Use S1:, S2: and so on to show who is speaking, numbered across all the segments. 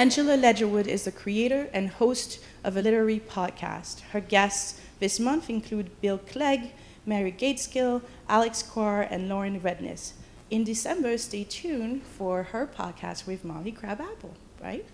S1: Angela Ledgerwood is the creator and host of a literary podcast. Her guests this month include Bill Clegg, Mary Gaitskill, Alex Carr, and Lauren Redniss. In December, stay tuned for her podcast with Molly Crabapple, right?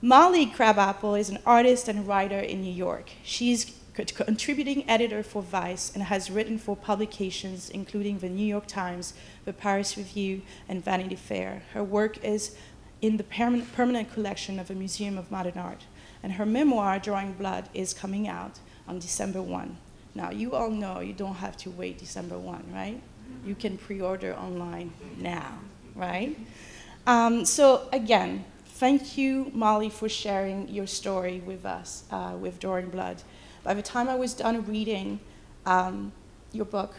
S1: Molly Crabapple is an artist and writer in New York. She's contributing editor for Vice and has written for publications including the New York Times, the Paris Review, and Vanity Fair. Her work is in the permanent collection of the Museum of Modern Art, and her memoir, Drawing Blood, is coming out on December 1. Now, you all know you don't have to wait December 1, right? You can pre order online now, right? Um, so, again, thank you, Molly, for sharing your story with us uh, with Drawing Blood. By the time I was done reading um, your book,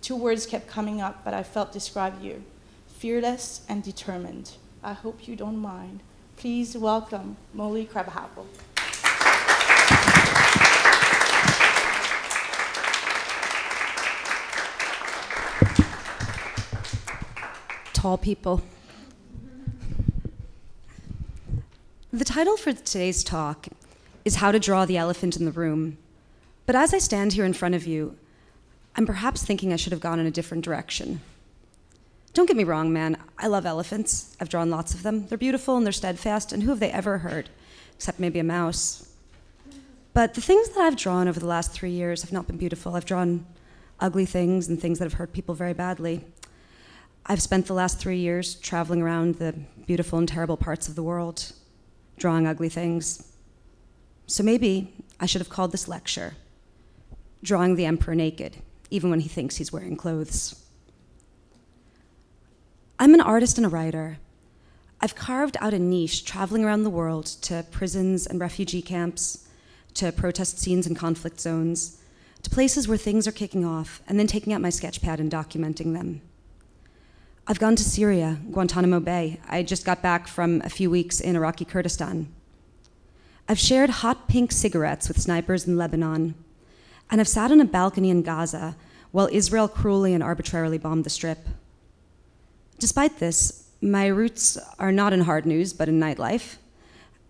S1: two words kept coming up that I felt describe you fearless and determined. I hope you don't mind. Please welcome Molly Crabapple.
S2: Tall people. The title for today's talk is How to Draw the Elephant in the Room. But as I stand here in front of you, I'm perhaps thinking I should have gone in a different direction. Don't get me wrong, man, I love elephants. I've drawn lots of them. They're beautiful and they're steadfast, and who have they ever heard? Except maybe a mouse. But the things that I've drawn over the last three years have not been beautiful. I've drawn ugly things and things that have hurt people very badly. I've spent the last three years traveling around the beautiful and terrible parts of the world, drawing ugly things. So maybe I should have called this lecture Drawing the Emperor Naked, even when he thinks he's wearing clothes. I'm an artist and a writer. I've carved out a niche traveling around the world to prisons and refugee camps, to protest scenes and conflict zones, to places where things are kicking off, and then taking out my sketchpad and documenting them. I've gone to Syria, Guantanamo Bay. I just got back from a few weeks in Iraqi Kurdistan. I've shared hot pink cigarettes with snipers in Lebanon, and I've sat on a balcony in Gaza while Israel cruelly and arbitrarily bombed the strip. Despite this, my roots are not in hard news, but in nightlife.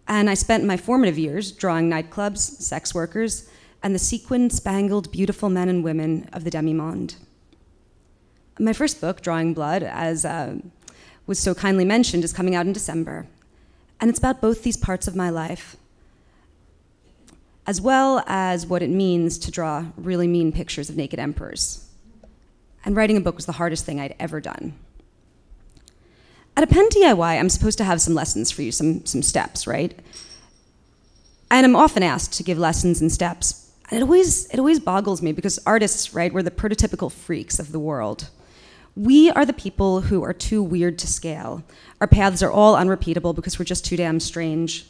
S2: And I spent my formative years drawing nightclubs, sex workers, and the sequin spangled beautiful men and women of the demi-monde. My first book, Drawing Blood, as uh, was so kindly mentioned, is coming out in December. And it's about both these parts of my life as well as what it means to draw really mean pictures of naked emperors. And writing a book was the hardest thing I'd ever done. At a pen DIY, I'm supposed to have some lessons for you, some, some steps, right? And I'm often asked to give lessons and steps. And it always, it always boggles me because artists, right, we're the prototypical freaks of the world. We are the people who are too weird to scale. Our paths are all unrepeatable because we're just too damn strange.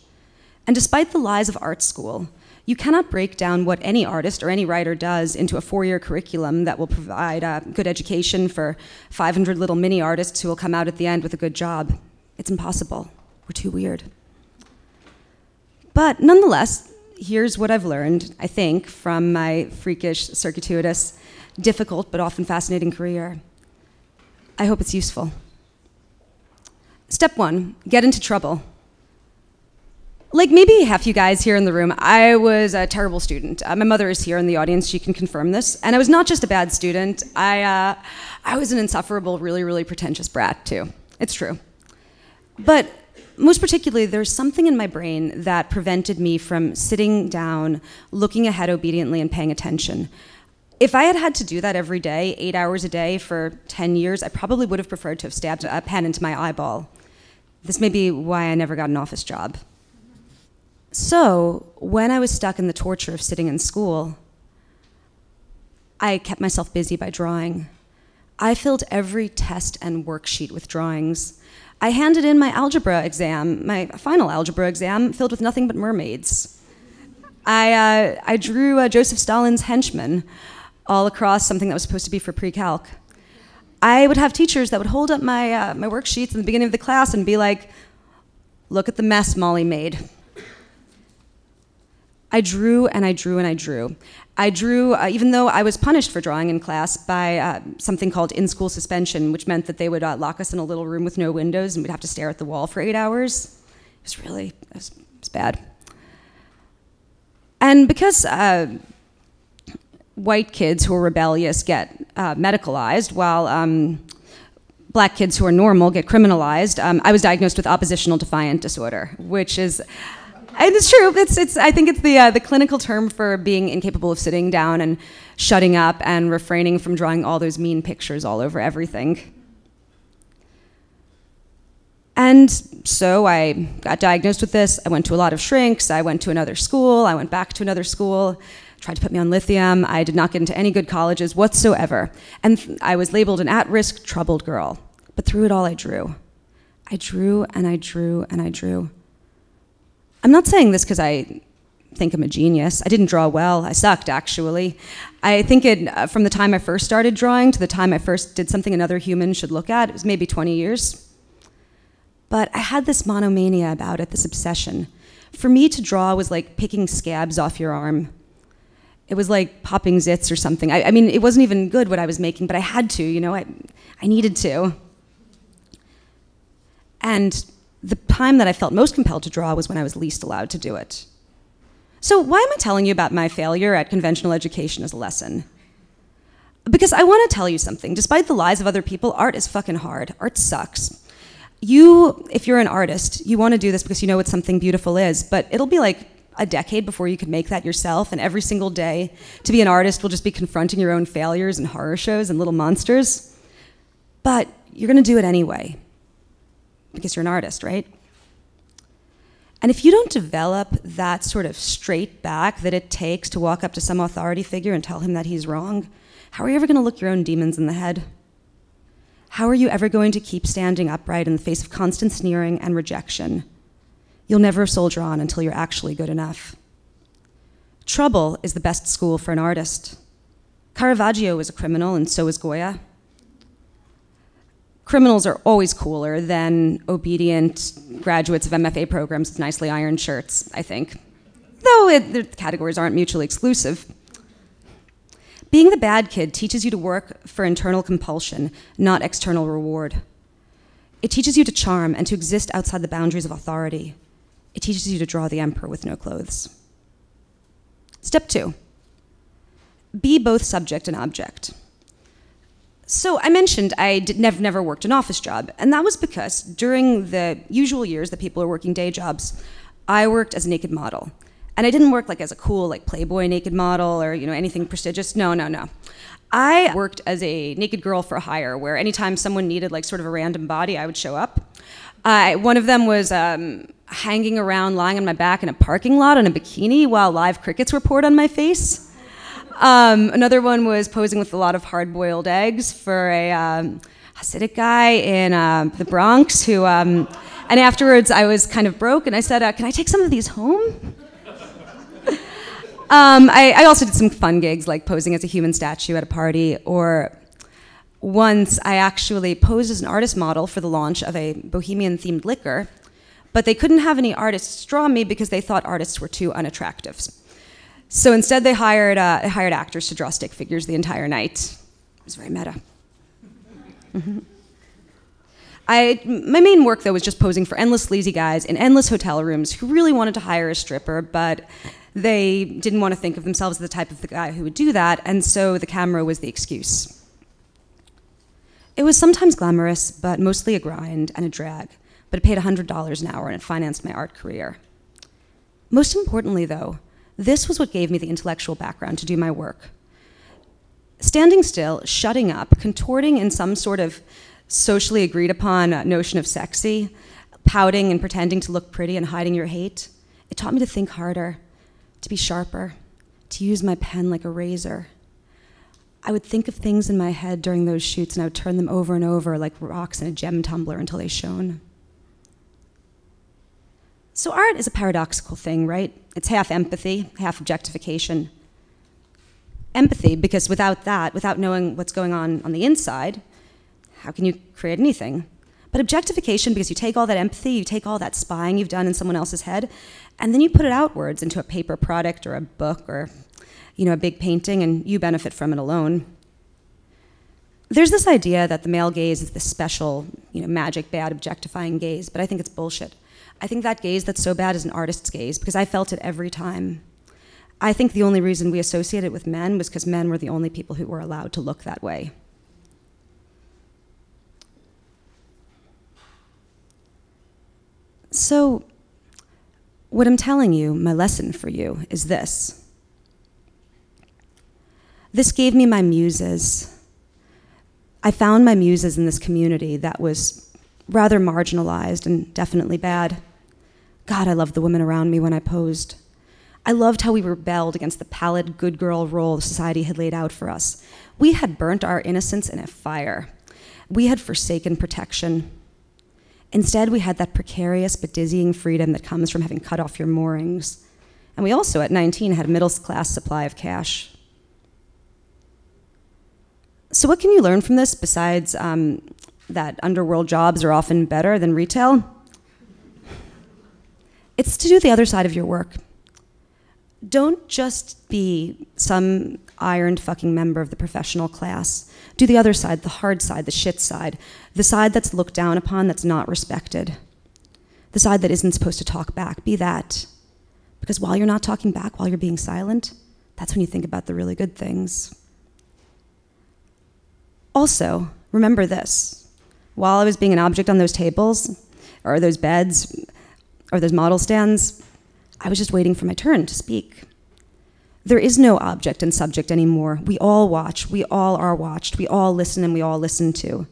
S2: And despite the lies of art school, you cannot break down what any artist or any writer does into a four year curriculum that will provide a good education for 500 little mini artists who will come out at the end with a good job. It's impossible. We're too weird. But nonetheless, here's what I've learned, I think, from my freakish, circuitous, difficult, but often fascinating career. I hope it's useful. Step one get into trouble like maybe half you guys here in the room, I was a terrible student. Uh, my mother is here in the audience; she can confirm this. And I was not just a bad student. I, uh, I was an insufferable, really, really pretentious brat too. It's true. But most particularly, there's something in my brain that prevented me from sitting down, looking ahead obediently, and paying attention. If I had had to do that every day, eight hours a day for 10 years, I probably would have preferred to have stabbed a pen into my eyeball. This may be why I never got an office job. So, when I was stuck in the torture of sitting in school, I kept myself busy by drawing. I filled every test and worksheet with drawings. I handed in my algebra exam, my final algebra exam, filled with nothing but mermaids. I, uh, I drew uh, Joseph Stalin's henchmen all across something that was supposed to be for pre-calc. I would have teachers that would hold up my, uh, my worksheets in the beginning of the class and be like, look at the mess Molly made. I drew and I drew and I drew. I drew, uh, even though I was punished for drawing in class by uh, something called in school suspension, which meant that they would uh, lock us in a little room with no windows and we'd have to stare at the wall for eight hours. It was really it was, it was bad. And because uh, white kids who are rebellious get uh, medicalized, while um, black kids who are normal get criminalized, um, I was diagnosed with oppositional defiant disorder, which is. And it's true. It's, it's, I think it's the, uh, the clinical term for being incapable of sitting down and shutting up and refraining from drawing all those mean pictures all over everything. And so I got diagnosed with this. I went to a lot of shrinks. I went to another school. I went back to another school, tried to put me on lithium. I did not get into any good colleges whatsoever. And I was labeled an at risk, troubled girl. But through it all, I drew. I drew and I drew and I drew. I'm not saying this because I think I'm a genius. I didn't draw well. I sucked, actually. I think it, uh, from the time I first started drawing to the time I first did something another human should look at, it was maybe 20 years. But I had this monomania about it, this obsession. For me to draw was like picking scabs off your arm. It was like popping zits or something. I, I mean, it wasn't even good what I was making, but I had to, you know, I, I needed to. And the time that I felt most compelled to draw was when I was least allowed to do it. So, why am I telling you about my failure at conventional education as a lesson? Because I want to tell you something. Despite the lies of other people, art is fucking hard. Art sucks you, if you're an artist, you want to do this because you know what something beautiful is, but it'll be like a decade before you can make that yourself, and every single day to be an artist will just be confronting your own failures and horror shows and little monsters. But you're going to do it anyway because you're an artist, right? And if you don't develop that sort of straight back that it takes to walk up to some authority figure and tell him that he's wrong, how are you ever going to look your own demons in the head? How are you ever going to keep standing upright in the face of constant sneering and rejection? You'll never soldier on until you're actually good enough. Trouble is the best school for an artist. Caravaggio was a criminal, and so was Goya. Criminals are always cooler than obedient graduates of MFA programs with nicely ironed shirts, I think. Though it, the categories aren't mutually exclusive. Being the bad kid teaches you to work for internal compulsion, not external reward. It teaches you to charm and to exist outside the boundaries of authority. It teaches you to draw the emperor with no clothes. Step two be both subject and object. So I mentioned I never, never worked an office job, and that was because during the usual years that people are working day jobs, I worked as a naked model. And I didn't work like as a cool like Playboy naked model or you know anything prestigious. No, no, no. I worked as a naked girl for hire, where anytime someone needed like sort of a random body, I would show up. Uh, one of them was um, hanging around, lying on my back in a parking lot in a bikini while live crickets were poured on my face. Um, another one was posing with a lot of hard-boiled eggs for a um, Hasidic guy in uh, the Bronx who. Um, and afterwards, I was kind of broke, and I said, uh, "Can I take some of these home?" Um, I, I, also did some fun gigs like posing as a human statue at a party, or once I actually posed as an artist model for the launch of a bohemian themed liquor, but they couldn't have any artists draw me because they thought artists were too unattractive. So instead, they hired, uh, hired actors to draw stick figures the entire night. It was very meta. Mm-hmm. I, my main work, though, was just posing for endless sleazy guys in endless hotel rooms who really wanted to hire a stripper, but they didn't want to think of themselves as the type of the guy who would do that, and so the camera was the excuse. It was sometimes glamorous, but mostly a grind and a drag, but it paid $100 an hour and it financed my art career. Most importantly, though, this was what gave me the intellectual background to do my work. Standing still, shutting up, contorting in some sort of socially agreed upon uh, notion of sexy, pouting and pretending to look pretty and hiding your hate, it taught me to think harder, to be sharper, to use my pen like a razor. I would think of things in my head during those shoots and I would turn them over and over like rocks in a gem tumbler until they shone. So, art is a paradoxical thing, right? It's half empathy, half objectification. Empathy, because without that, without knowing what's going on on the inside, how can you create anything? But objectification, because you take all that empathy, you take all that spying you've done in someone else's head, and then you put it outwards into a paper product or a book or you know, a big painting, and you benefit from it alone. There's this idea that the male gaze is this special, you know, magic, bad, objectifying gaze, but I think it's bullshit. I think that gaze that's so bad is an artist's gaze because I felt it every time. I think the only reason we associated it with men was because men were the only people who were allowed to look that way. So, what I'm telling you, my lesson for you, is this. This gave me my muses. I found my muses in this community that was rather marginalized and definitely bad. God, I loved the women around me when I posed. I loved how we rebelled against the pallid good girl role society had laid out for us. We had burnt our innocence in a fire. We had forsaken protection. Instead, we had that precarious but dizzying freedom that comes from having cut off your moorings. And we also, at 19, had a middle class supply of cash. So, what can you learn from this besides um, that underworld jobs are often better than retail? It's to do the other side of your work. Don't just be some ironed fucking member of the professional class. Do the other side, the hard side, the shit side, the side that's looked down upon, that's not respected, the side that isn't supposed to talk back. Be that. Because while you're not talking back, while you're being silent, that's when you think about the really good things. Also, remember this while I was being an object on those tables, or those beds, or those model stands, I was just waiting for my turn to speak. There is no object and subject anymore. We all watch, we all are watched, we all listen, and we all listen to.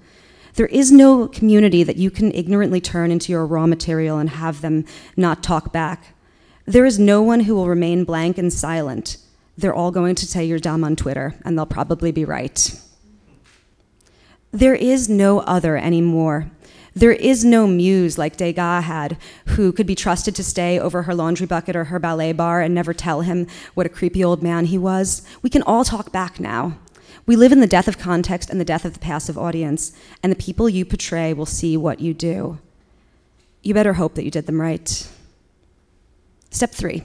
S2: There is no community that you can ignorantly turn into your raw material and have them not talk back. There is no one who will remain blank and silent. They're all going to say you're dumb on Twitter, and they'll probably be right. There is no other anymore. There is no muse like Degas had, who could be trusted to stay over her laundry bucket or her ballet bar and never tell him what a creepy old man he was. We can all talk back now. We live in the death of context and the death of the passive audience, and the people you portray will see what you do. You better hope that you did them right. Step three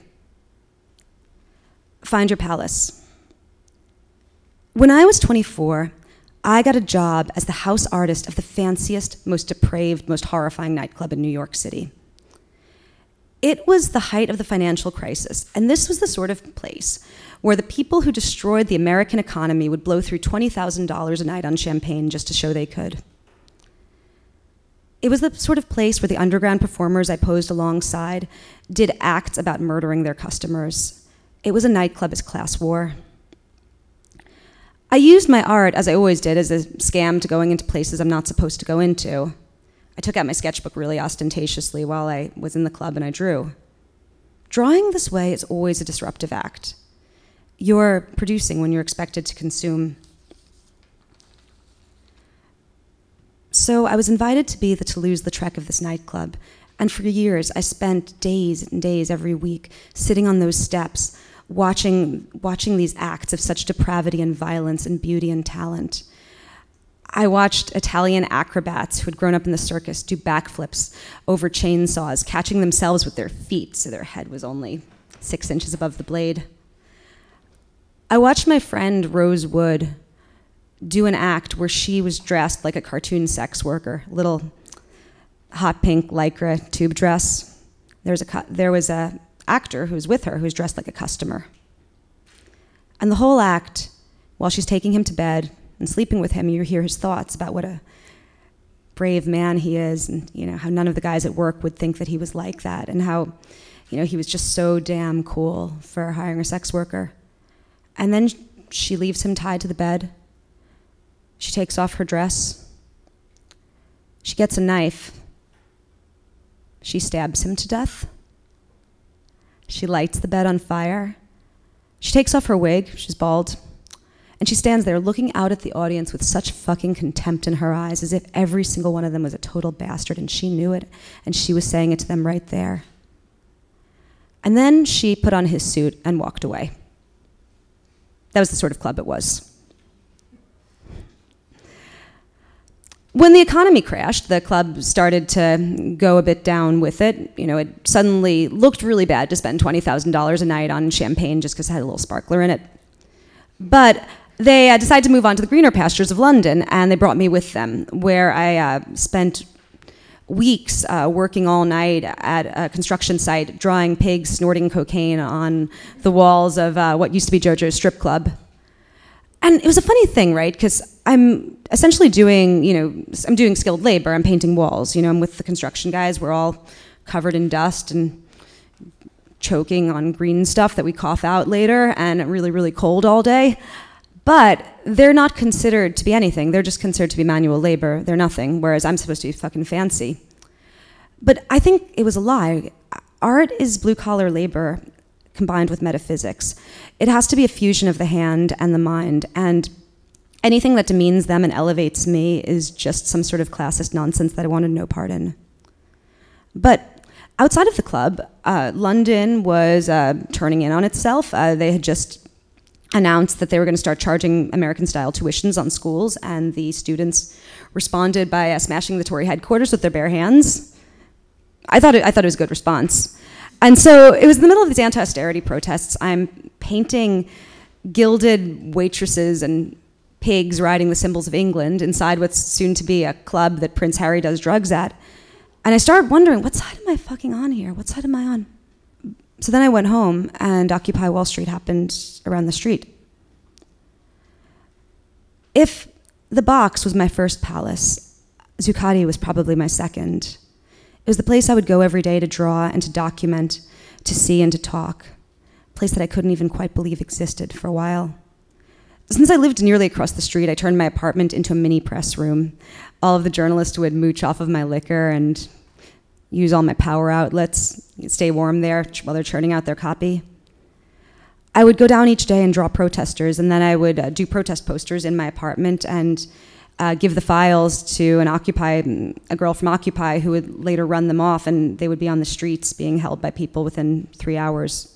S2: find your palace. When I was 24, I got a job as the house artist of the fanciest, most depraved, most horrifying nightclub in New York City. It was the height of the financial crisis, and this was the sort of place where the people who destroyed the American economy would blow through $20,000 a night on champagne just to show they could. It was the sort of place where the underground performers I posed alongside did acts about murdering their customers. It was a nightclub as class war. I used my art, as I always did, as a scam to going into places I'm not supposed to go into. I took out my sketchbook really ostentatiously while I was in the club and I drew. Drawing this way is always a disruptive act. You're producing when you're expected to consume. So I was invited to be the Toulouse-Lautrec of this nightclub, and for years I spent days and days every week sitting on those steps watching, watching these acts of such depravity and violence and beauty and talent. I watched Italian acrobats who had grown up in the circus do backflips over chainsaws, catching themselves with their feet so their head was only six inches above the blade. I watched my friend Rose Wood do an act where she was dressed like a cartoon sex worker, little hot pink lycra tube dress. There was a, there was a actor who's with her who's dressed like a customer. And the whole act, while she's taking him to bed and sleeping with him, you hear his thoughts about what a brave man he is and you know how none of the guys at work would think that he was like that and how you know he was just so damn cool for hiring a sex worker. And then she leaves him tied to the bed. She takes off her dress. She gets a knife. She stabs him to death. She lights the bed on fire. She takes off her wig, she's bald, and she stands there looking out at the audience with such fucking contempt in her eyes, as if every single one of them was a total bastard and she knew it, and she was saying it to them right there. And then she put on his suit and walked away. That was the sort of club it was. When the economy crashed, the club started to go a bit down with it. You know, it suddenly looked really bad to spend $20,000 a night on champagne just because it had a little sparkler in it. But they uh, decided to move on to the greener pastures of London, and they brought me with them, where I uh, spent weeks uh, working all night at a construction site, drawing pigs snorting cocaine on the walls of uh, what used to be JoJo's strip club. And it was a funny thing, right? Because I'm essentially doing, you know, I'm doing skilled labor. I'm painting walls. You know, I'm with the construction guys. We're all covered in dust and choking on green stuff that we cough out later, and really, really cold all day. But they're not considered to be anything. They're just considered to be manual labor. They're nothing, whereas I'm supposed to be fucking fancy. But I think it was a lie. Art is blue collar labor combined with metaphysics. It has to be a fusion of the hand and the mind, and anything that demeans them and elevates me is just some sort of classist nonsense that I wanted no part in. But outside of the club, uh, London was uh, turning in on itself. Uh, they had just announced that they were going to start charging American style tuitions on schools, and the students responded by uh, smashing the Tory headquarters with their bare hands. I thought, it, I thought it was a good response. And so it was in the middle of these anti austerity protests. I'm painting gilded waitresses and pigs riding the symbols of England inside what's soon to be a club that Prince Harry does drugs at. And I started wondering, what side am I fucking on here? What side am I on? So then I went home, and Occupy Wall Street happened around the street. If the box was my first palace, Zuccotti was probably my second. It was the place I would go every day to draw and to document, to see and to talk. A place that I couldn't even quite believe existed for a while. Since I lived nearly across the street, I turned my apartment into a mini press room. All of the journalists would mooch off of my liquor and use all my power outlets, stay warm there while they're churning out their copy. I would go down each day and draw protesters, and then I would uh, do protest posters in my apartment and uh, give the files to an Occupy, a girl from Occupy, who would later run them off, and they would be on the streets being held by people within three hours.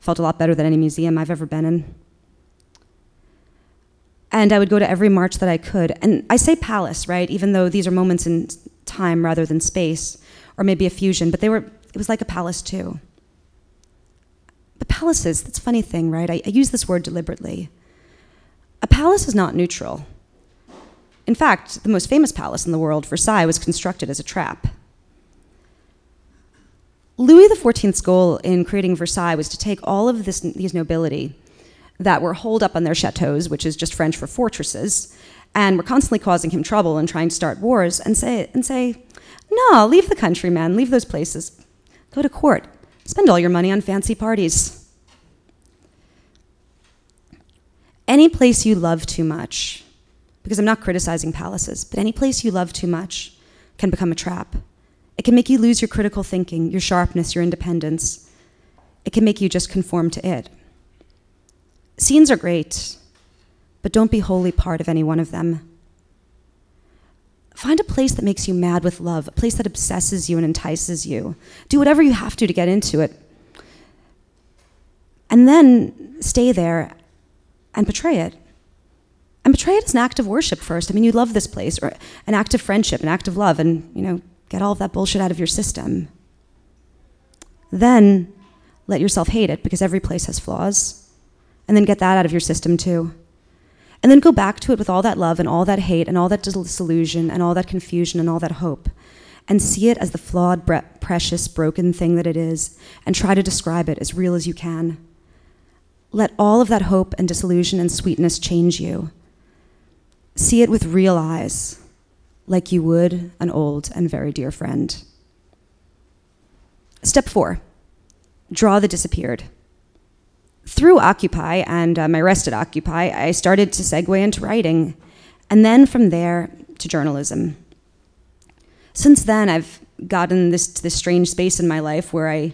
S2: Felt a lot better than any museum I've ever been in. And I would go to every march that I could. And I say palace, right? Even though these are moments in time rather than space, or maybe a fusion, but they were, it was like a palace too. But palaces, that's a funny thing, right? I, I use this word deliberately. A palace is not neutral. In fact, the most famous palace in the world, Versailles, was constructed as a trap. Louis XIV's goal in creating Versailles was to take all of this, these nobility that were holed up on their chateaus, which is just French for fortresses, and were constantly causing him trouble and trying to start wars, and say, and say, no, leave the country, man, leave those places. Go to court. Spend all your money on fancy parties. Any place you love too much, because I'm not criticizing palaces, but any place you love too much can become a trap. It can make you lose your critical thinking, your sharpness, your independence. It can make you just conform to it. Scenes are great, but don't be wholly part of any one of them. Find a place that makes you mad with love, a place that obsesses you and entices you. Do whatever you have to to get into it. And then stay there and betray it. And betray it as an act of worship first. I mean, you love this place, or an act of friendship, an act of love, and, you know, get all of that bullshit out of your system. Then let yourself hate it because every place has flaws and then get that out of your system too. And then go back to it with all that love and all that hate and all that disillusion and all that confusion and all that hope. And see it as the flawed, precious, broken thing that it is, and try to describe it as real as you can. Let all of that hope and disillusion and sweetness change you. See it with real eyes, like you would an old and very dear friend. Step four draw the disappeared through Occupy and uh, my rest at Occupy, I started to segue into writing, and then from there to journalism. Since then, I've gotten this this strange space in my life where I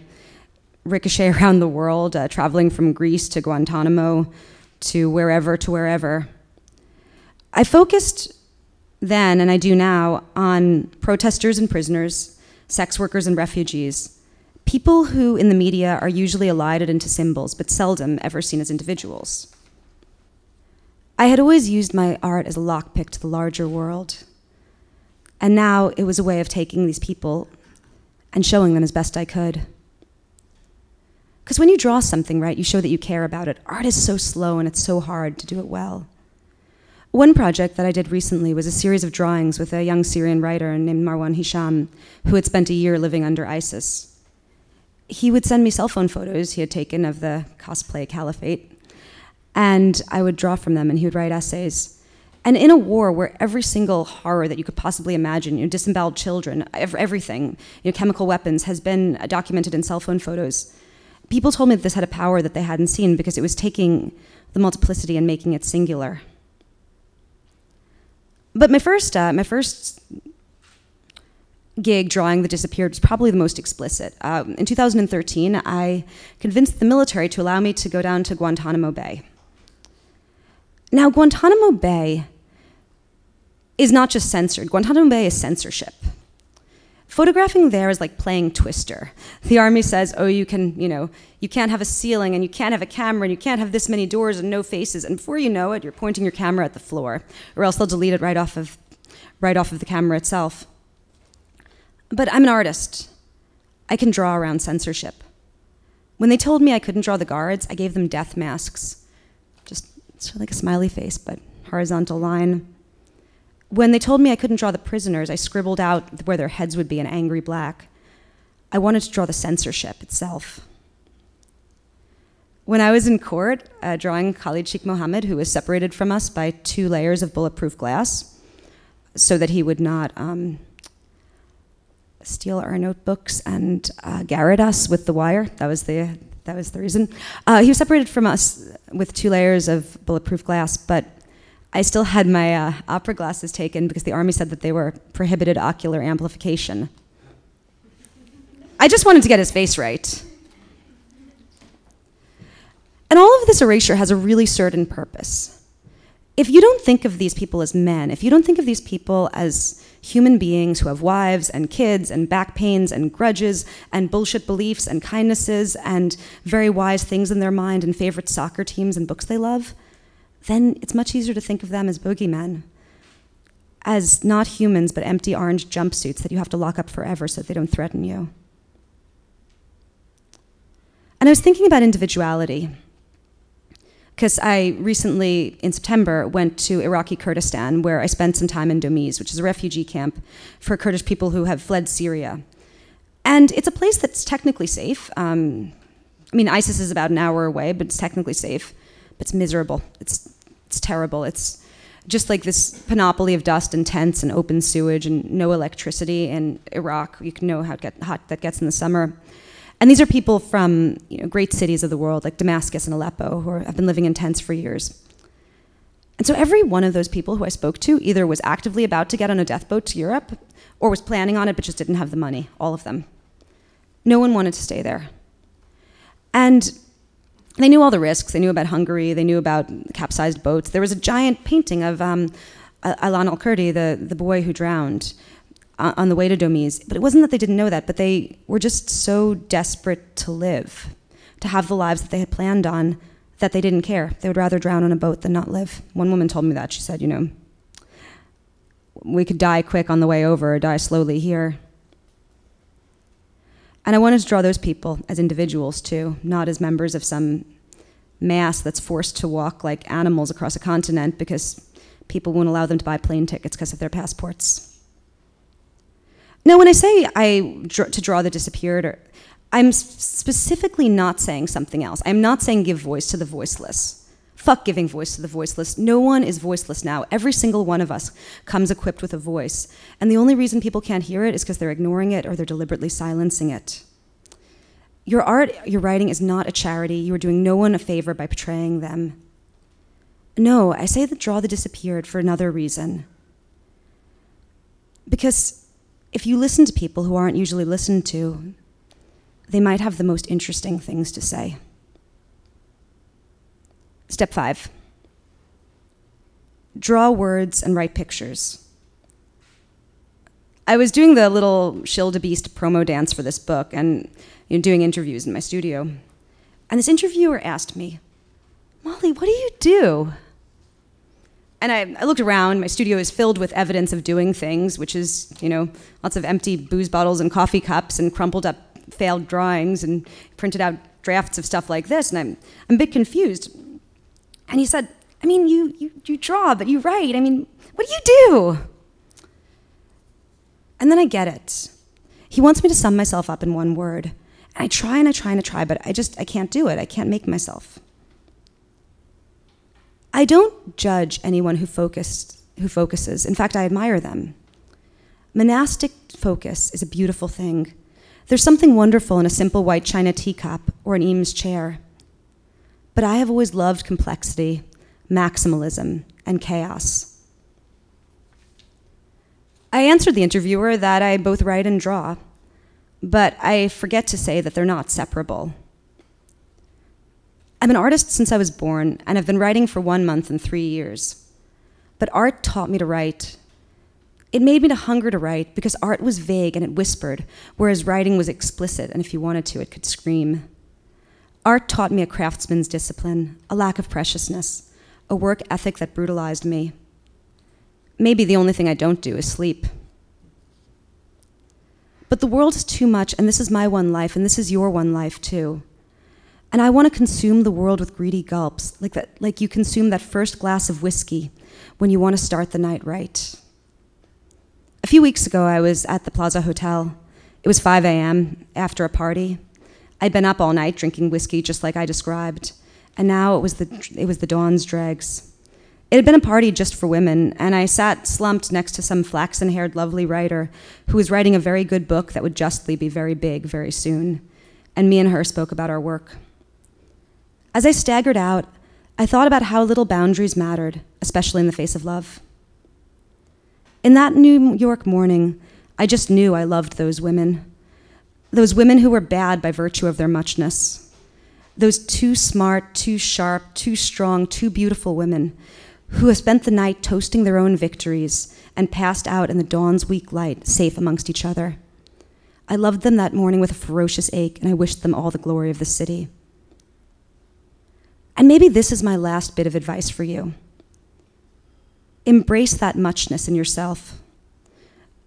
S2: ricochet around the world, uh, traveling from Greece to Guantanamo to wherever to wherever. I focused then, and I do now, on protesters and prisoners, sex workers and refugees people who in the media are usually elided into symbols, but seldom ever seen as individuals. I had always used my art as a lockpick to the larger world. And now it was a way of taking these people and showing them as best I could. Because when you draw something, right, you show that you care about it. Art is so slow and it's so hard to do it well. One project that I did recently was a series of drawings with a young Syrian writer named Marwan Hisham, who had spent a year living under ISIS. He would send me cell phone photos he had taken of the cosplay caliphate, and I would draw from them, and he would write essays. And in a war where every single horror that you could possibly imagine, you know, disemboweled children, everything, you know, chemical weapons, has been documented in cell phone photos, people told me that this had a power that they hadn't seen because it was taking the multiplicity and making it singular. But my first, uh, my first gig drawing the disappeared was probably the most explicit. Um, in 2013, I convinced the military to allow me to go down to Guantanamo Bay. Now, Guantanamo Bay is not just censored. Guantanamo Bay is censorship. Photographing there is like playing Twister. The army says, oh, you can, you know, you can't have a ceiling and you can't have a camera and you can't have this many doors and no faces. And before you know it, you're pointing your camera at the floor, or else they'll delete it right off of, right off of the camera itself. But I'm an artist. I can draw around censorship. When they told me I couldn't draw the guards, I gave them death masks. Just sort of like a smiley face, but horizontal line. When they told me I couldn't draw the prisoners, I scribbled out where their heads would be in angry black. I wanted to draw the censorship itself. When I was in court uh, drawing Khalid Sheikh Mohammed, who was separated from us by two layers of bulletproof glass, so that he would not um, steal our notebooks and uh, garrot us with the wire. That was the that was the reason. Uh, he was separated from us with two layers of bulletproof glass, but I still had my uh, opera glasses taken because the army said that they were prohibited ocular amplification. I just wanted to get his face right. And all of this erasure has a really certain purpose. If you don't think of these people as men, if you don't think of these people as human beings who have wives and kids and back pains and grudges and bullshit beliefs and kindnesses and very wise things in their mind and favorite soccer teams and books they love, then it's much easier to think of them as boogeymen, as not humans, but empty orange jumpsuits that you have to lock up forever so they don't threaten you. And I was thinking about individuality, because I recently, in September, went to Iraqi Kurdistan, where I spent some time in Domiz, which is a refugee camp for Kurdish people who have fled Syria. And it's a place that's technically safe. Um, I mean, ISIS is about an hour away, but it's technically safe. But it's miserable. It's it's terrible. It's just like this panoply of dust and tents and open sewage and no electricity in Iraq. You can know how get hot that gets in the summer. And these are people from you know, great cities of the world, like Damascus and Aleppo, who are, have been living in tents for years. And so every one of those people who I spoke to either was actively about to get on a death boat to Europe or was planning on it but just didn't have the money, all of them. No one wanted to stay there. And they knew all the risks. They knew about Hungary. They knew about capsized boats. There was a giant painting of um, Aylan al Kurdi, the, the boy who drowned, on the way to Domiz. But it wasn't that they didn't know that, but they were just so desperate to live, to have the lives that they had planned on, that they didn't care. They would rather drown on a boat than not live. One woman told me that. She said, you know, we could die quick on the way over or die slowly here. And I wanted to draw those people as individuals too, not as members of some mass that's forced to walk like animals across a continent because people won't allow them to buy plane tickets because of their passports. Now, when I say I to draw the disappeared, or, I'm specifically not saying something else. I'm not saying give voice to the voiceless. Fuck giving voice to the voiceless. No one is voiceless now. Every single one of us comes equipped with a voice. And the only reason people can't hear it is because they're ignoring it or they're deliberately silencing it. Your art, your writing is not a charity. You are doing no one a favor by portraying them. No, I say that draw the disappeared for another reason. Because if you listen to people who aren't usually listened to, they might have the most interesting things to say. Step five draw words and write pictures. I was doing the little Shildebeest promo dance for this book and you know, doing interviews in my studio. And this interviewer asked me, Molly, what do you do? And I, I, looked around. My studio is filled with evidence of doing things, which is, you know, lots of empty booze bottles and coffee cups and crumpled up failed drawings and printed out drafts of stuff like this. And I'm, I'm a bit confused. And he said, I mean, you, you, you draw, but you write. I mean, what do you do? And then I get it. He wants me to sum myself up in one word. And I try and I try and I try, but I just, I can't do it. I can't make myself. I don't judge anyone who, focused, who focuses. In fact, I admire them. Monastic focus is a beautiful thing. There's something wonderful in a simple white china teacup or an Eames chair. But I have always loved complexity, maximalism, and chaos. I answered the interviewer that I both write and draw, but I forget to say that they're not separable. I'm an artist since I was born, and I've been writing for one month and three years. But art taught me to write. It made me to hunger to write because art was vague and it whispered, whereas writing was explicit, and if you wanted to, it could scream. Art taught me a craftsman's discipline, a lack of preciousness, a work ethic that brutalized me. Maybe the only thing I don't do is sleep. But the world is too much, and this is my one life, and this is your one life too. And I want to consume the world with greedy gulps, like, that, like you consume that first glass of whiskey when you want to start the night right. A few weeks ago, I was at the Plaza Hotel. It was 5 a.m. after a party. I'd been up all night drinking whiskey just like I described, and now it was the, it was the dawn's dregs. It had been a party just for women, and I sat slumped next to some flaxen haired, lovely writer who was writing a very good book that would justly be very big very soon. And me and her spoke about our work. As I staggered out, I thought about how little boundaries mattered, especially in the face of love. In that New York morning, I just knew I loved those women. Those women who were bad by virtue of their muchness. Those too smart, too sharp, too strong, too beautiful women who have spent the night toasting their own victories and passed out in the dawn's weak light, safe amongst each other. I loved them that morning with a ferocious ache, and I wished them all the glory of the city. And maybe this is my last bit of advice for you. Embrace that muchness in yourself.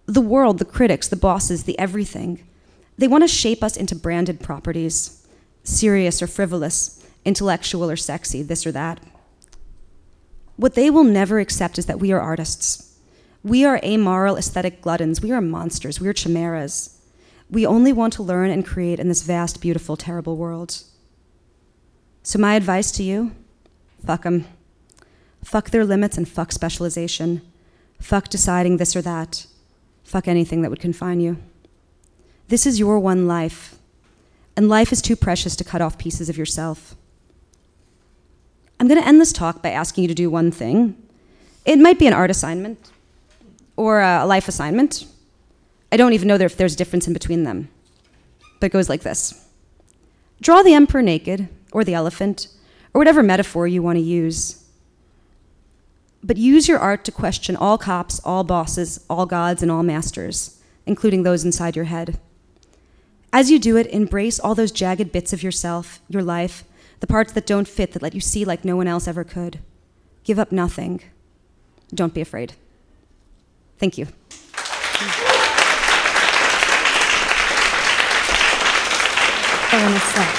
S2: The world, the critics, the bosses, the everything, they want to shape us into branded properties serious or frivolous, intellectual or sexy, this or that. What they will never accept is that we are artists. We are amoral aesthetic gluttons. We are monsters. We are chimeras. We only want to learn and create in this vast, beautiful, terrible world. So, my advice to you fuck them. Fuck their limits and fuck specialization. Fuck deciding this or that. Fuck anything that would confine you. This is your one life, and life is too precious to cut off pieces of yourself. I'm going to end this talk by asking you to do one thing. It might be an art assignment or a life assignment. I don't even know if there's a difference in between them. But it goes like this Draw the emperor naked, or the elephant, or whatever metaphor you want to use. But use your art to question all cops, all bosses, all gods, and all masters, including those inside your head. As you do it, embrace all those jagged bits of yourself, your life, the parts that don't fit, that let you see like no one else ever could. Give up nothing. Don't be afraid. Thank you.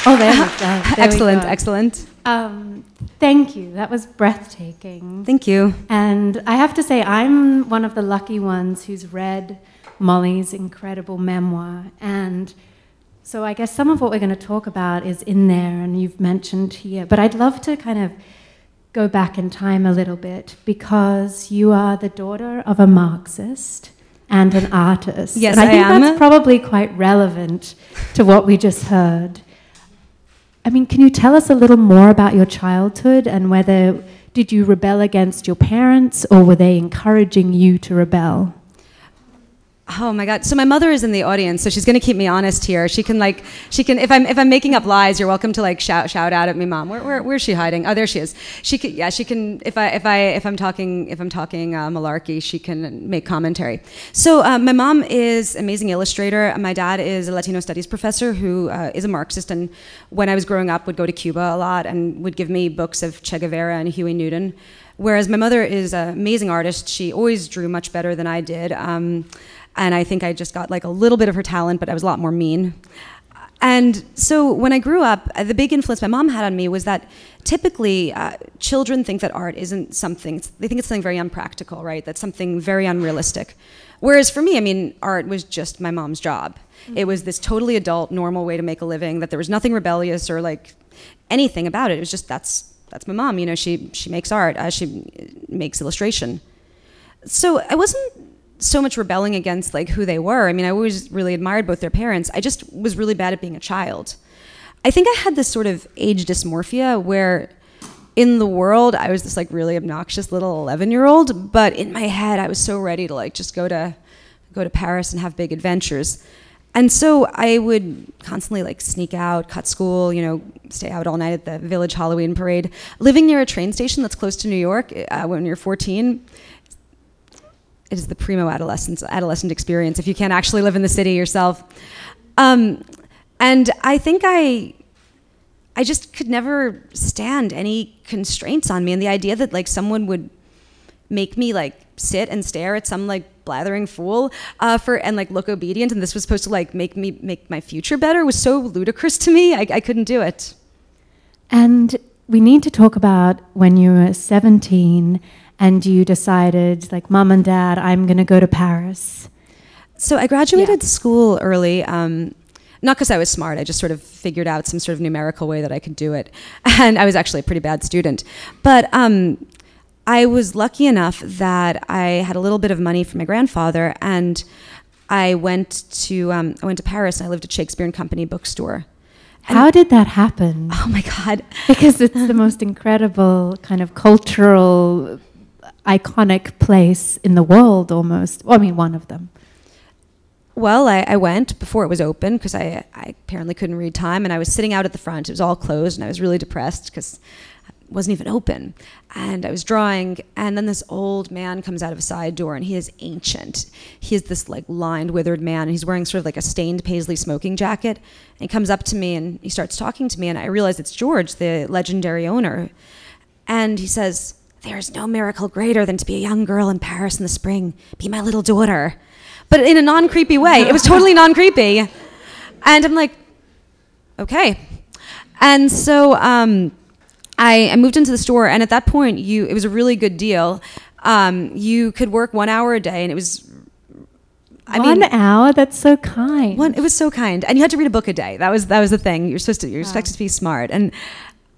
S3: Oh, there we go. There
S2: excellent,
S3: we go.
S2: excellent.
S3: Um, thank you. That was breathtaking.
S2: Thank you.
S3: And I have to say, I'm one of the lucky ones who's read Molly's incredible memoir. And so I guess some of what we're going to talk about is in there, and you've mentioned here. But I'd love to kind of go back in time a little bit because you are the daughter of a Marxist and an artist.
S2: Yes,
S3: and I,
S2: I
S3: think
S2: am.
S3: that's probably quite relevant to what we just heard. I mean, can you tell us a little more about your childhood and whether did you rebel against your parents or were they encouraging you to rebel?
S2: Oh my God! So my mother is in the audience, so she's gonna keep me honest here. She can like, she can. If I'm if I'm making up lies, you're welcome to like shout shout out at me, mom. Where, where where's she hiding? Oh, there she is. She can, yeah, she can. If I if I if I'm talking if I'm talking uh, malarkey, she can make commentary. So uh, my mom is amazing illustrator. And my dad is a Latino studies professor who uh, is a Marxist, and when I was growing up, would go to Cuba a lot and would give me books of Che Guevara and Huey Newton. Whereas my mother is an amazing artist. She always drew much better than I did. Um, and I think I just got like a little bit of her talent, but I was a lot more mean. And so when I grew up, the big influence my mom had on me was that typically uh, children think that art isn't something, they think it's something very unpractical, right? That's something very unrealistic. Whereas for me, I mean, art was just my mom's job. It was this totally adult, normal way to make a living, that there was nothing rebellious or like anything about it. It was just that's that's my mom. You know, she she makes art. Uh, she makes illustration. So I wasn't so much rebelling against like who they were. I mean, I always really admired both their parents. I just was really bad at being a child. I think I had this sort of age dysmorphia where in the world I was this like really obnoxious little 11-year-old, but in my head I was so ready to like just go to go to Paris and have big adventures. And so I would constantly like sneak out, cut school, you know, stay out all night at the village Halloween parade. Living near a train station that's close to New York uh, when you're 14 it is the primo adolescence adolescent experience if you can't actually live in the city yourself. Um, and I think I I just could never stand any constraints on me and the idea that like someone would make me like sit and stare at some like blathering fool uh, for and like look obedient and this was supposed to like make me make my future better was so ludicrous to me I, I couldn't do it
S3: and we need to talk about when you were 17 and you decided, like, mom and dad, I'm going to go to Paris?
S2: So I graduated yeah. school early. Um, not because I was smart, I just sort of figured out some sort of numerical way that I could do it. And I was actually a pretty bad student. But um, I was lucky enough that I had a little bit of money from my grandfather, and I went to um, I went to Paris and I lived at Shakespeare and Company bookstore.
S3: How did that happen?
S2: Oh my God!
S3: because it's the most incredible kind of cultural iconic place in the world almost. Well, I mean, one of them.
S2: Well, I, I went before it was open because I, I apparently couldn't read time, and I was sitting out at the front. It was all closed, and I was really depressed because it wasn't even open. And I was drawing, and then this old man comes out of a side door, and he is ancient. He is this like lined, withered man, and he's wearing sort of like a stained paisley smoking jacket. And he comes up to me, and he starts talking to me, and I realize it's George, the legendary owner. And he says, there's no miracle greater than to be a young girl in Paris in the spring. Be my little daughter. But in a non creepy way. It was totally non creepy. And I'm like, okay. And so um, I, I, moved into the store, and at that point, you it was a really good deal. Um, you could work one hour a day, and it was.
S3: I one mean, hour. That's so kind.
S2: One, it was so kind, and you had to read a book a day. That was that was the thing. You're supposed to. You're wow. expected to be smart, and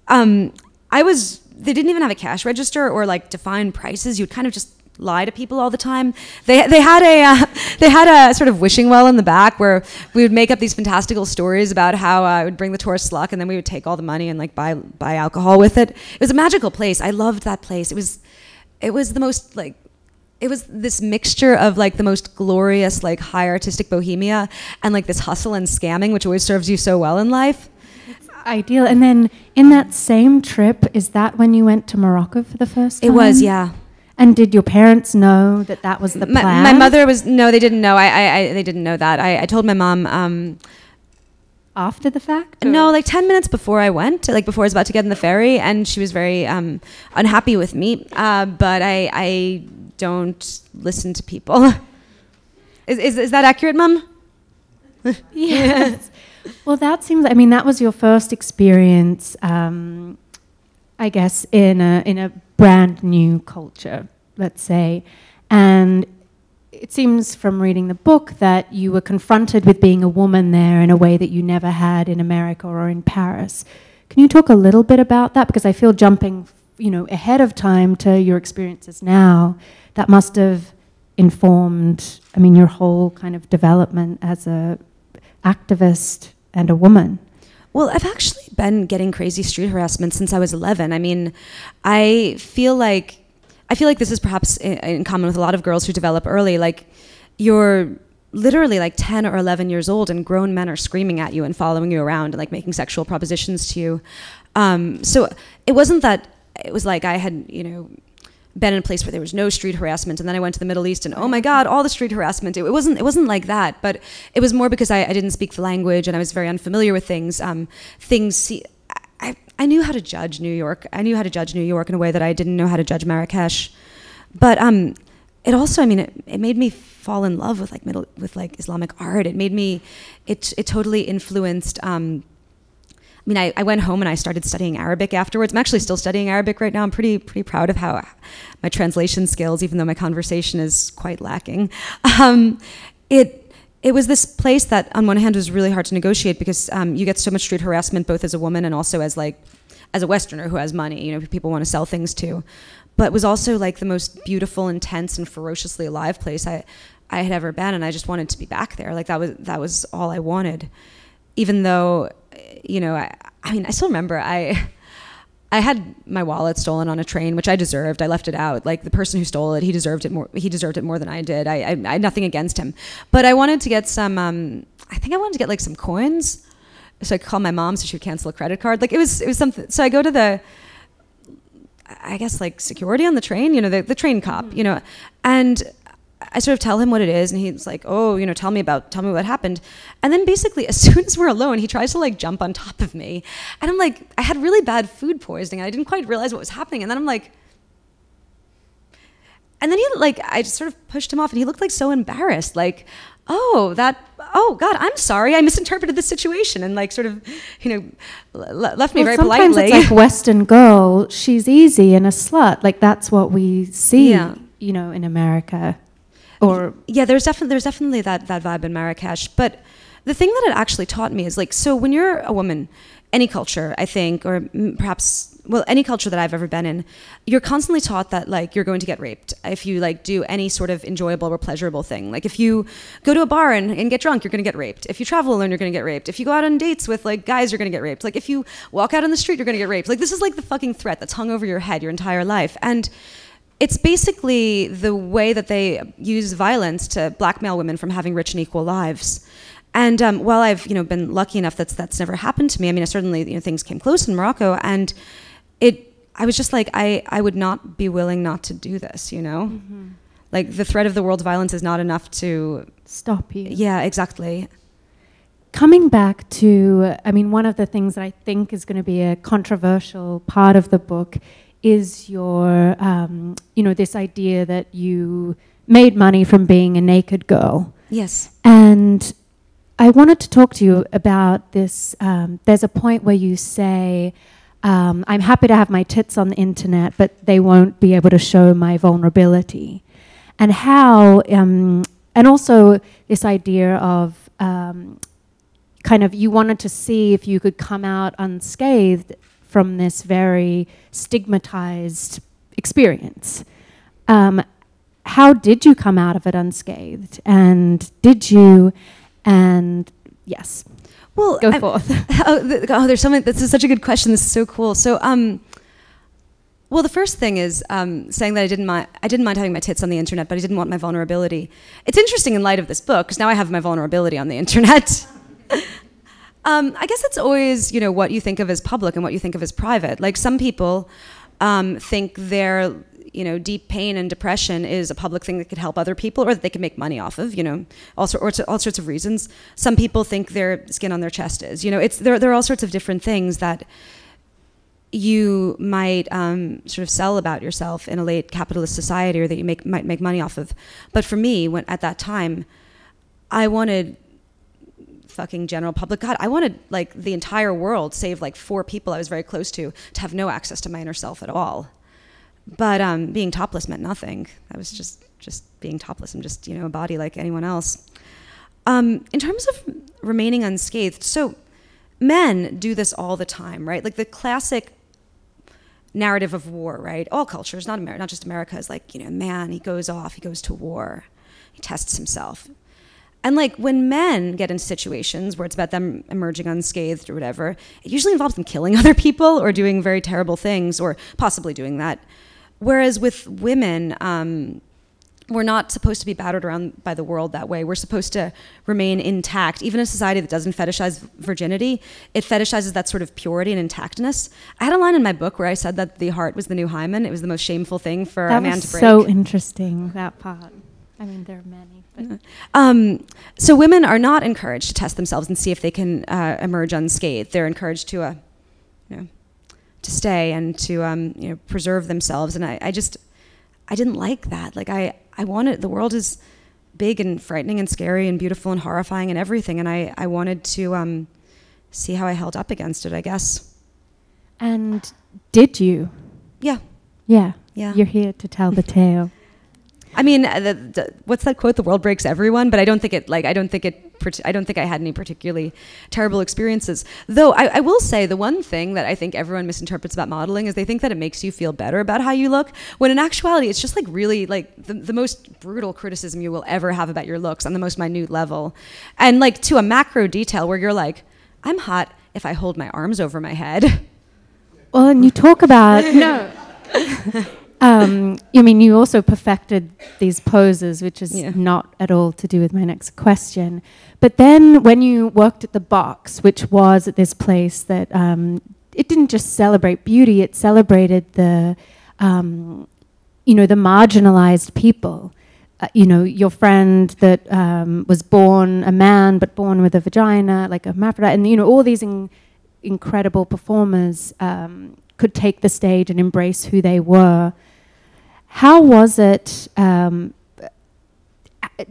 S2: um, I was they didn't even have a cash register or like define prices. You'd kind of just lie to people all the time. They, they had a uh, they had a sort of wishing well in the back where we would make up these fantastical stories about how uh, I would bring the tourists luck and then we would take all the money and like buy buy alcohol with it. It was a magical place. I loved that place. It was it was the most like it was this mixture of like the most glorious like high artistic bohemia and like this hustle and scamming which always serves you so well in life
S3: ideal. And then in that same trip, is that when you went to Morocco for the first time?
S2: It was, yeah.
S3: And did your parents know that that was the
S2: my,
S3: plan?
S2: My, mother was no, they didn't know. I, I, I they didn't know that. I, I told my mom. Um,
S3: after the fact?
S2: Or? No, like 10 minutes before I went, like before I was about to get in the ferry, and she was very um, unhappy with me. Uh, but I, I don't listen to people. is, is, is that accurate, Mum?
S3: yes. Well, that seems. I mean, that was your first experience, um, I guess, in a in a brand new culture, let's say, and it seems from reading the book that you were confronted with being a woman there in a way that you never had in America or in Paris. Can you talk a little bit about that? Because I feel jumping, you know, ahead of time to your experiences now, that must have informed. I mean, your whole kind of development as a activist and a woman?
S2: Well, I've actually been getting crazy street harassment since I was 11. I mean, I feel like I feel like this is perhaps in, common with a lot of girls who develop early. Like, you're literally like 10 or 11 years old and grown men are screaming at you and following you around and like making sexual propositions to you um, so it wasn't that it was like i had you know been in a place where there was no street harassment and then I went to the Middle East and oh my god all the street harassment it, it wasn't it wasn't like that but it was more because I, I didn't speak the language and I was very unfamiliar with things um, things I, I knew how to judge New York I knew how to judge New York in a way that I didn't know how to judge Marrakesh but um, it also, I mean, it, it made me fall in love with like middle with like Islamic art. It made me, it it totally influenced. Um, I mean, I, I went home and I started studying Arabic afterwards. I'm actually still studying Arabic right now. I'm pretty pretty proud of how my translation skills, even though my conversation is quite lacking. Um, it it was this place that, on one hand, was really hard to negotiate because um, you get so much street harassment, both as a woman and also as like as a Westerner who has money. You know, people want to sell things to, but was also like the most beautiful, intense, and ferociously alive place I I had ever been, and I just wanted to be back there. Like that was that was all I wanted, even though you know, I, I mean, I still remember I. I had my wallet stolen on a train, which I deserved. I left it out. Like the person who stole it, he deserved it more. He deserved it more than I did. I, I, I had nothing against him, but I wanted to get some. Um, I think I wanted to get like some coins, so I could call my mom so she would cancel a credit card. Like it was, it was something. So I go to the, I guess like security on the train, you know, the, the train cop, you know, and I sort of tell him what it is, and he's like, "Oh, you know, tell me about, tell me what happened." And then basically, as soon as we're alone, he tries to like jump on top of me, and I'm like, I had really bad food poisoning. I didn't quite realize what was happening, and then I'm like, and then he like, I just sort of pushed him off, and he looked like so embarrassed, like, "Oh, that, oh God, I'm sorry, I misinterpreted the situation," and like sort of, you know, left me
S3: well,
S2: very
S3: sometimes
S2: politely.
S3: Sometimes it's like Western girl, she's easy and a slut, like that's what we see, yeah. you know, in America or
S2: yeah there's definitely there's definitely that that vibe in marrakesh. But the thing that it actually taught me is like so when you're a woman any culture i think or perhaps well any culture that i've ever been in you're constantly taught that like you're going to get raped if you like do any sort of enjoyable or pleasurable thing. Like if you go to a bar and, and get drunk you're going to get raped. If you travel alone you're going to get raped. If you go out on dates with like guys you're going to get raped. Like if you walk out on the street you're going to get raped. Like this is like the fucking threat that's hung over your head your entire life. And it's basically the way that they use violence to blackmail women from having rich and equal lives. And um, while I've you know been lucky enough that's that's never happened to me, I mean, certainly you know things came close in Morocco, and it I was just like I I would not be willing not to do this, you know, mm-hmm. like the threat of the world's violence is not enough to
S3: stop you.
S2: Yeah, exactly.
S3: Coming back to, I mean, one of the things that I think is going to be a controversial part of the book is your, um, you know, this idea that you made money from being a naked girl.
S2: Yes.
S3: And I wanted to talk to you about this. Um, there's a point where you say, um, I'm happy to have my tits on the internet, but they won't be able to show my vulnerability. And how, um, and also this idea of um, kind of you wanted to see if you could come out unscathed from this very stigmatized experience. Um, how did you come out of it unscathed? And did you? And yes.
S2: Well,
S3: go I'm, forth.
S2: Oh, the, oh, there's so many. This is such a good question. This is so cool. So, um, well, the first thing is um, saying that I didn't mind. I didn't mind having my tits on the internet, but I didn't want my vulnerability. It's interesting in light of this book because now I have my vulnerability on the internet. Um, I guess it's always, you know, what you think of as public and what you think of as private. Like some people um, think their, you know, deep pain and depression is a public thing that could help other people or that they can make money off of, you know, all, sorts, all sorts of reasons. Some people think their skin on their chest is, you know, it's, there, there are all sorts of different things that you might um, sort of sell about yourself in a late capitalist society or that you make, might make money off of. But for me, when, at that time, I wanted fucking general public. God, I wanted like the entire world, save like four people I was very close to, to have no access to my inner self at all. But um, being topless meant nothing. I was just just being topless. I'm just you know a body like anyone else. Um, in terms of remaining unscathed, so men do this all the time, right? Like the classic narrative of war, right? All cultures, not America, not just America, is like you know, man, he goes off, he goes to war, he tests himself. And like when men get into situations where it's about them emerging unscathed or whatever, it usually involves them killing other people or doing very terrible things or possibly doing that. Whereas with women, um, we're not supposed to be battered around by the world that way. We're supposed to remain intact. Even a society that doesn't fetishize virginity, it fetishizes that sort of purity and intactness. I had a line in my book where I said that the heart was the new hymen. It was the most shameful thing for
S3: that
S2: a man to break.
S3: so interesting, that part. I mean, there are many.
S2: But. Um, so women are not encouraged to test themselves and see if they can uh, emerge unscathed. They're encouraged to, uh, you know, to stay and to um, you know preserve themselves. And I, I just, I didn't like that. Like I, I wanted the world is big and frightening and scary and beautiful and horrifying and everything, and I, I wanted to um, see how I held up against it. I guess.
S3: And did you?
S2: Yeah.
S3: Yeah.
S2: Yeah.
S3: You're here to tell the tale.
S2: I mean, uh, the, the, what's that quote? The world breaks everyone, but I don't think it. Like, I don't think it. I don't think I had any particularly terrible experiences. Though I, I, will say the one thing that I think everyone misinterprets about modeling is they think that it makes you feel better about how you look, when in actuality it's just like really like the, the most brutal criticism you will ever have about your looks on the most minute level, and like to a macro detail where you're like, I'm hot if I hold my arms over my head.
S3: Well, and you talk about no. Um, I mean, you also perfected these poses, which is yeah. not at all to do with my next question. But then, when you worked at the box, which was at this place that um, it didn't just celebrate beauty; it celebrated the, um, you know, the marginalized people. Uh, you know, your friend that um, was born a man but born with a vagina, like a hermaphrodite, and you know, all these in- incredible performers um, could take the stage and embrace who they were how was it? Um,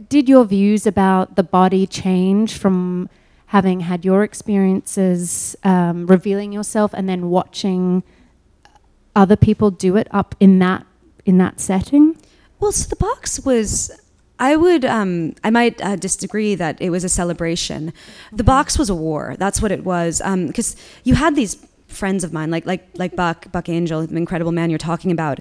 S3: did your views about the body change from having had your experiences um, revealing yourself and then watching other people do it up in that in that setting?
S2: Well, so the box was. I would, um, I might uh, disagree that it was a celebration. The box was a war. That's what it was. Because um, you had these friends of mine, like like like Buck Buck Angel, the incredible man you're talking about,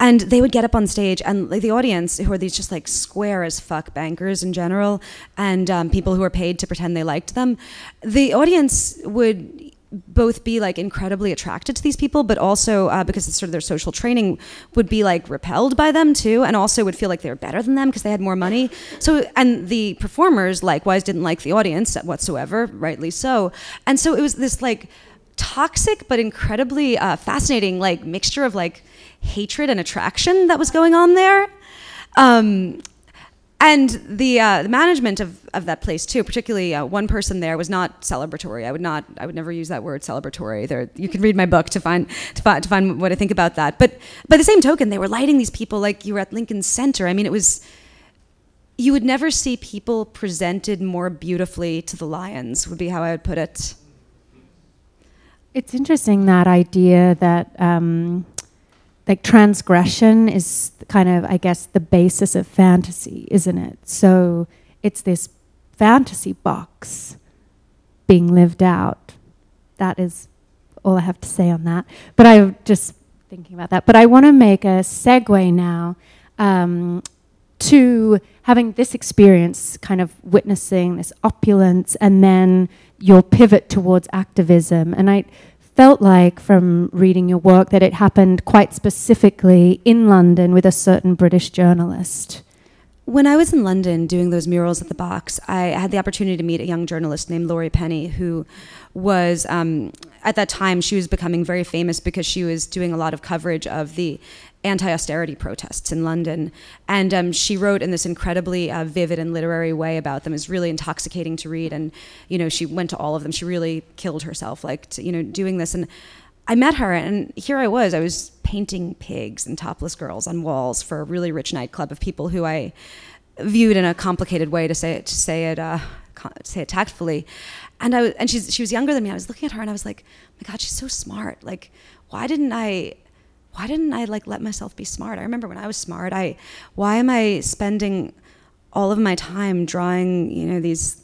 S2: and they would get up on stage and like the audience who are these just like square as fuck bankers in general and um, people who are paid to pretend they liked them the audience would both be like incredibly attracted to these people but also uh, because it's sort of their social training would be like repelled by them too and also would feel like they were better than them because they had more money. So and the performers likewise didn't like the audience whatsoever rightly so. And so it was this like toxic but incredibly uh, fascinating like mixture of like hatred and attraction that was going on there. Um, and the, uh, the management of, of that place too, particularly uh, one person there was not celebratory. I would not, I would never use that word celebratory. There, you can read my book to find, to find to find what I think about that. But by the same token, they were lighting these people like you were at Lincoln Center. I mean, it was, you would never see people presented more beautifully to the lions. Would be how I would put it.
S3: It's interesting that idea that. Um, like transgression is kind of, I guess, the basis of fantasy, isn't it? So it's this fantasy box being lived out. That is all I have to say on that. But I'm just thinking about that. But I want to make a segue now um, to having this experience, kind of witnessing this opulence, and then your pivot towards activism. And I felt like from reading your work that it happened quite specifically in London with a certain British journalist.
S2: When I was in London doing those murals at the box, I had the opportunity to meet a young journalist named Laurie Penny, who was, um, at that time, she was becoming very famous because she was doing a lot of coverage of the anti-austerity protests in London, and um, she wrote in this incredibly uh, vivid and literary way about them. It's really intoxicating to read, and you know she went to all of them. She really killed herself, like to, you know, doing this. And I met her, and here I was. I was painting pigs and topless girls on walls for a really rich nightclub of people who I viewed in a complicated way to say it to say it uh, say it tactfully. And I was, and she's she was younger than me. I was looking at her and I was like, oh my God, she's so smart. Like, why didn't I? Why didn't I like let myself be smart? I remember when I was smart, I why am I spending all of my time drawing, you know, these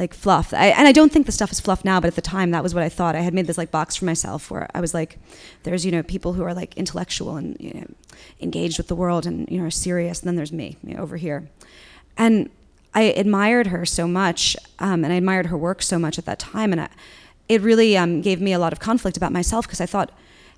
S2: like fluff. I, and I don't think the stuff is fluff now, but at the time that was what I thought. I had made this like box for myself where I was like, there's you know people who are like intellectual and you know, engaged with the world and you know are serious, and then there's me you know, over here, and I admired her so much, um, and I admired her work so much at that time, and I, it really um, gave me a lot of conflict about myself because I thought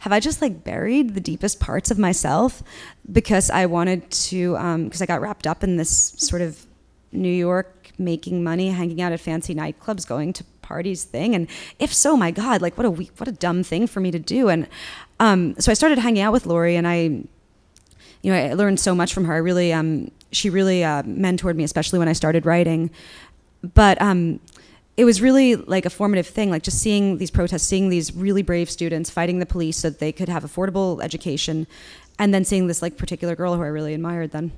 S2: have I just like buried the deepest parts of myself because I wanted to, because um, I got wrapped up in this sort of New York making money, hanging out at fancy nightclubs, going to parties thing? And if so, my God, like what a weak, what a dumb thing for me to do. And um, so I started hanging out with Laurie, and I, you know, I learned so much from her. I really, um, she really uh, mentored me, especially when I started writing. But um, it was really like a formative thing, like just seeing these protests, seeing these really brave students fighting the police so that they could have affordable education, and then seeing this like particular girl who I really admired then.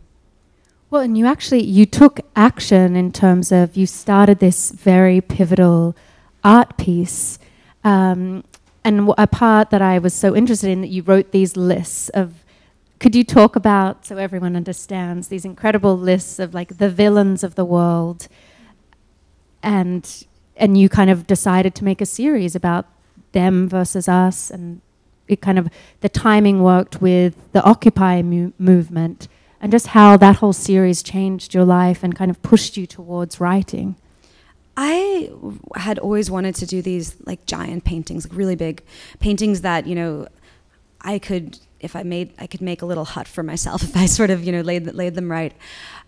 S3: Well, and you actually you took action in terms of you started this very pivotal art piece, um, and a part that I was so interested in that you wrote these lists of. Could you talk about so everyone understands these incredible lists of like the villains of the world, and and you kind of decided to make a series about them versus us, and it kind of the timing worked with the Occupy movement and just how that whole series changed your life and kind of pushed you towards writing.
S2: I had always wanted to do these like giant paintings, like really big paintings that you know I could, if I made, I could make a little hut for myself if I sort of you know laid laid them right.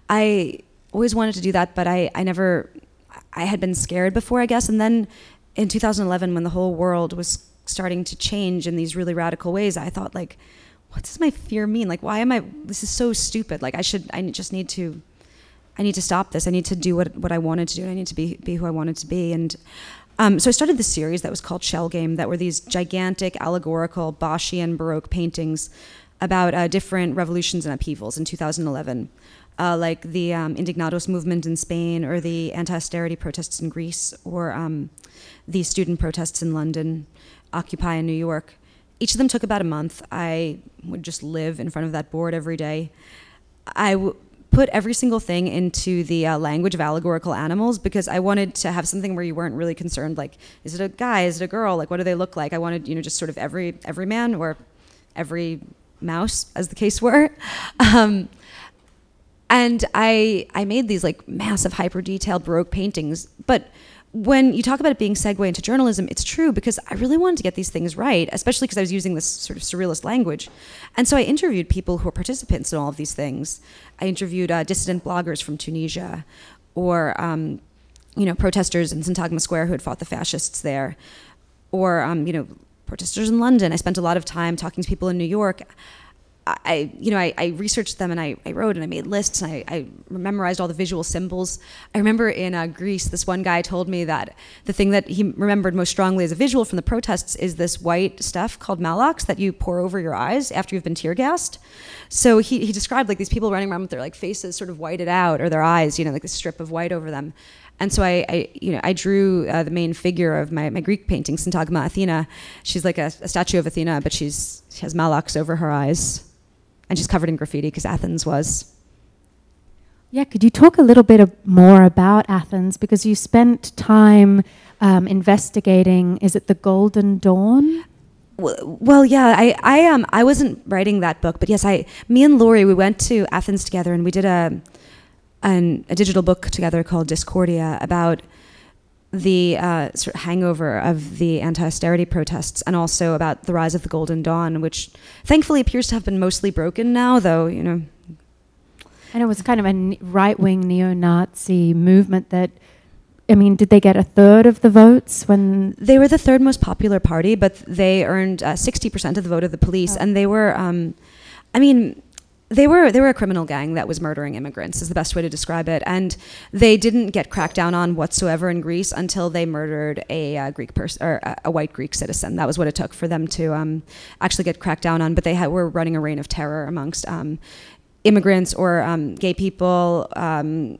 S2: I always wanted to do that, but I I never, I had been scared before, I guess, and then in 2011 when the whole world was starting to change in these really radical ways, I thought like what does my fear mean? Like, why am I, this is so stupid. Like, I should, I just need to, I need to stop this. I need to do what, what I wanted to do. And I need to be, be who I wanted to be. And um, so I started this series that was called Shell Game, that were these gigantic, allegorical, Boschian Baroque paintings about uh, different revolutions and upheavals in 2011. Uh, like the um, Indignados movement in Spain, or the anti austerity protests in Greece, or um, the student protests in London, Occupy in New York. Each of them took about a month. I would just live in front of that board every day. I put every single thing into the uh, language of allegorical animals because I wanted to have something where you weren't really concerned like is it a guy is it a girl like what do they look like I wanted you know just sort of every every man or every mouse as the case were um, and I I made these like massive hyper detailed baroque paintings but when you talk about it being segue into journalism, it's true because I really wanted to get these things right, especially because I was using this sort of surrealist language. And so I interviewed people who were participants in all of these things. I interviewed uh, dissident bloggers from Tunisia, or um, you know protesters in Syntagma Square who had fought the fascists there, or um, you know protesters in London. I spent a lot of time talking to people in New York. I, you know, I, I, researched them and I, I, wrote and I made lists and I, I memorized all the visual symbols. I remember in uh, Greece, this one guy told me that the thing that he remembered most strongly as a visual from the protests is this white stuff called Maalox that you pour over your eyes after you've been tear gassed. So he, he described like these people running around with their like faces sort of whited out or their eyes, you know, like this strip of white over them. And so I, I you know, I drew uh, the main figure of my, my Greek painting, Syntagma Athena. She's like a, a statue of Athena, but she's, she has Maalox over her eyes and she's covered in graffiti because Athens was.
S3: Yeah, could you talk a little bit more about Athens because you spent time um, investigating? Is it the Golden Dawn?
S2: Well, yeah, I, I, um, I wasn't writing that book, but yes, I, me and Laurie, we went to Athens together, and we did a, an, a digital book together called Discordia about the uh, sort of hangover of the anti-austerity protests and also about the rise of the Golden Dawn, which thankfully appears to have been mostly broken now, though, you know.
S3: And it was kind of a right-wing neo-Nazi movement that, I mean, did they get a third of the votes when...
S2: They were the third most popular party, but they earned uh, 60% of the vote of the police, oh. and they were, um, I mean, they were they were a criminal gang that was murdering immigrants is the best way to describe it. And they didn't get cracked down on whatsoever in Greece until they murdered a uh, Greek person or a, a, white Greek citizen. That was what it took for them to um, actually get cracked down on but they had, were running a reign of terror amongst um, immigrants or um, gay people um,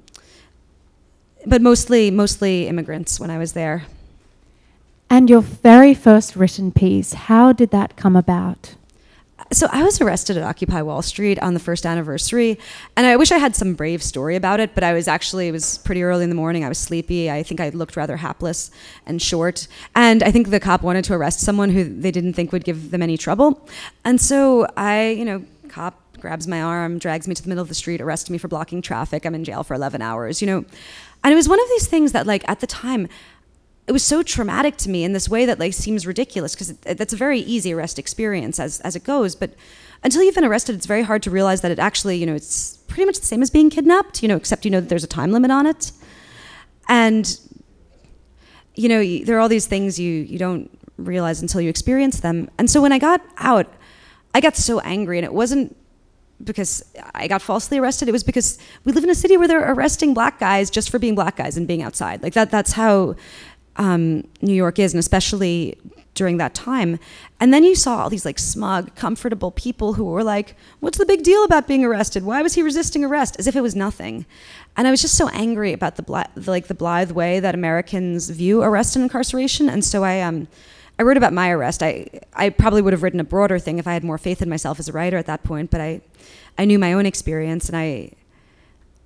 S2: but mostly mostly immigrants when I was there.
S3: And your very first written piece how did that come about
S2: so I was arrested at Occupy Wall Street on the first anniversary, and I wish I had some brave story about it. But I was actually it was pretty early in the morning. I was sleepy. I think I looked rather hapless and short, and I think the cop wanted to arrest someone who they didn't think would give them any trouble, and so I, you know, cop grabs my arm, drags me to the middle of the street, arrests me for blocking traffic. I'm in jail for 11 hours, you know, and it was one of these things that like at the time it was so traumatic to me in this way that like seems ridiculous because that's a very easy arrest experience as as it goes but until you've been arrested it's very hard to realize that it actually you know it's pretty much the same as being kidnapped you know except you know that there's a time limit on it and you know there are all these things you you don't realize until you experience them and so when i got out i got so angry and it wasn't because I got falsely arrested. It was because we live in a city where they're arresting black guys just for being black guys and being outside. Like that. That's how um, New York is, and especially during that time. And then you saw all these like smug, comfortable people who were like, "What's the big deal about being arrested? Why was he resisting arrest?" As if it was nothing. And I was just so angry about the, like the blithe way that Americans view arrest and incarceration. And so I um, I wrote about my arrest. I I probably would have written a broader thing if I had more faith in myself as a writer at that point. But I I knew my own experience, and I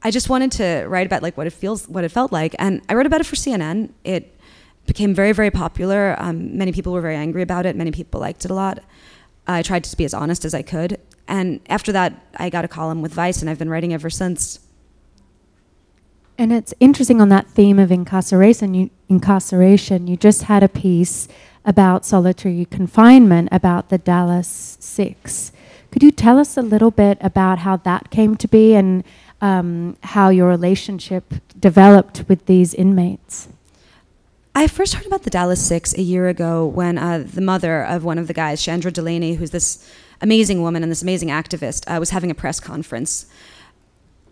S2: I just wanted to write about like what it feels, what it felt like, and I wrote about it for CNN. It became very, very popular. Um, many people were very angry about it. Many people liked it a lot. I tried to be as honest as I could. And after that, I got a column with Vice, and I've been writing ever since.
S3: And it's interesting on that theme of incarceration. You, incarceration. You just had a piece about solitary confinement, about the Dallas Six. Could you tell us a little bit about how that came to be and um, how your relationship developed with these inmates?
S2: I first heard about the Dallas Six a year ago when uh, the mother of one of the guys, Chandra Delaney, who's this amazing woman and this amazing activist, uh, was having a press conference.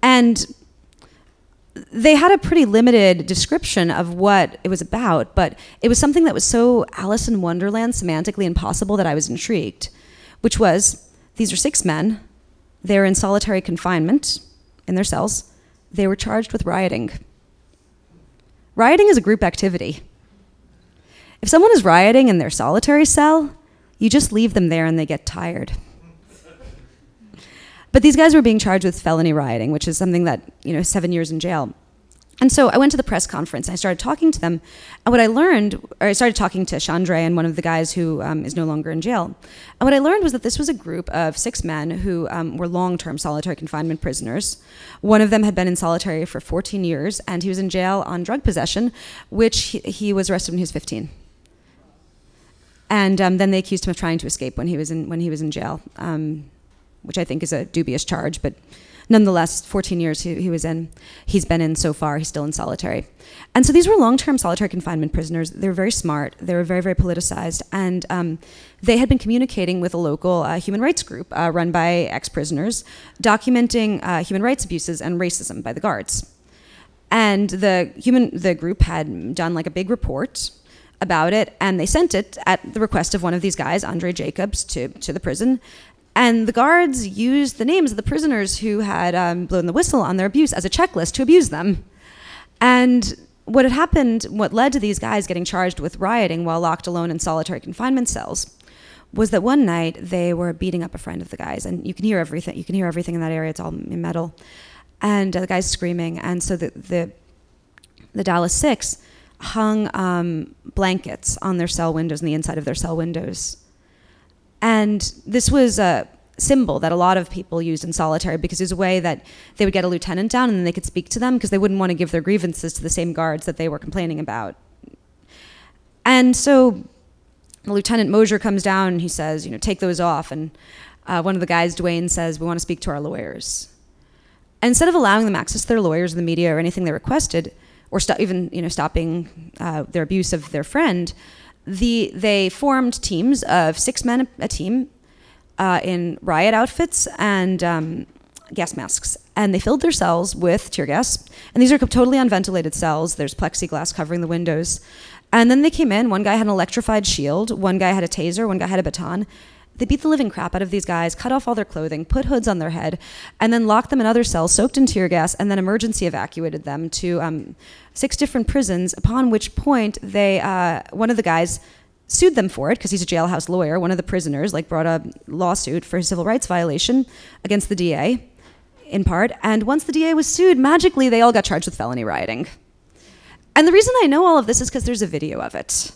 S2: And they had a pretty limited description of what it was about, but it was something that was so Alice in Wonderland semantically impossible that I was intrigued, which was these are six men, they're in solitary confinement in their cells, they were charged with rioting. Rioting is a group activity. If someone is rioting in their solitary cell, you just leave them there and they get tired. But these guys were being charged with felony rioting, which is something that, you know, seven years in jail. And so I went to the press conference. I started talking to them. And what I learned, or I started talking to Chandra and one of the guys who um, is no longer in jail. And what I learned was that this was a group of six men who um, were long term solitary confinement prisoners. One of them had been in solitary for 14 years, and he was in jail on drug possession, which he, he was arrested when he was 15 and um, then they accused him of trying to escape when he was in when he was in jail, um, which I think is a dubious charge, but nonetheless, 14 years he, he, was in. He's been in so far. He's still in solitary, and so these were long-term solitary confinement prisoners. They were very smart. They were very very politicized, and um, they had been communicating with a local uh, human rights group uh, run by ex-prisoners, documenting uh, human rights abuses and racism by the guards. And the human the group had done like a big report about it, and they sent it at the request of one of these guys, Andre Jacobs, to, to the prison. And the guards used the names of the prisoners who had um, blown the whistle on their abuse as a checklist to abuse them. And what had happened, what led to these guys getting charged with rioting while locked alone in solitary confinement cells, was that one night they were beating up a friend of the guys, and you can hear everything. You can hear everything in that area. It's all metal, and uh, the guy's screaming. And so the the, the Dallas Six hung um, blankets on their cell windows, on the inside of their cell windows. And this was a symbol that a lot of people used in solitary because it was a way that they would get a lieutenant down and then they could speak to them because they wouldn't want to give their grievances to the same guards that they were complaining about. And so Lieutenant Mosier comes down and he says, you know, take those off. And uh, one of the guys, Dwayne, says, we want to speak to our lawyers. And instead of allowing them access to their lawyers or the media or anything they requested, or even you know stopping uh, their abuse of their friend, the they formed teams of six men a, team uh, in riot outfits and um, gas masks, and they filled their cells with tear gas. And these are totally unventilated cells. There's plexiglass covering the windows. And then they came in. One guy had an electrified shield. One guy had a taser. One guy had a baton. They beat the living crap out of these guys, cut off all their clothing, put hoods on their head, and then locked them in other cells soaked in tear gas, and then emergency evacuated them to um, six different prisons. Upon which point, they uh, one of the guys sued them for it because he's a jailhouse lawyer. One of the prisoners like brought a lawsuit for a civil rights violation against the DA, in part. And once the DA was sued, magically they all got charged with felony rioting. And the reason I know all of this is because there's a video of it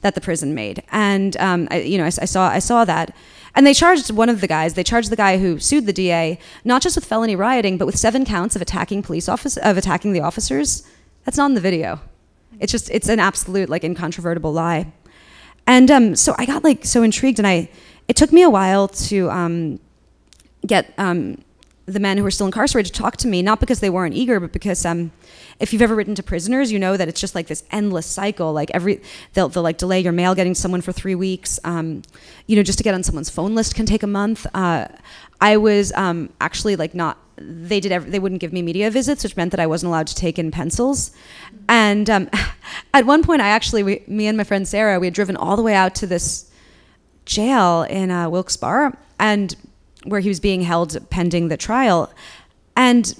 S2: that the prison made. And um, I, you know, I, I, saw I saw that, and they charged one of the guys. They charged the guy who sued the DA not just with felony rioting, but with seven counts of attacking police office of attacking the officers. That's not in the video. It's just it's an absolute like incontrovertible lie. And um, so I got like so intrigued, and I it took me a while to um, get um, the men who were still incarcerated to talk to me, not because they weren't eager, but because um, if you've ever written to prisoners, you know that it's just like this endless cycle. Like every, they'll, they'll like delay your mail getting to someone for three weeks. Um, you know, just to get on someone's phone list can take a month. Uh, I was um, actually like not they did ev- they wouldn't give me media visits, which meant that I wasn't allowed to take in pencils. And um, at one point, I actually, we, me and my friend Sarah, we had driven all the way out to this jail in uh, Wilkes Barre, and where he was being held pending the trial, and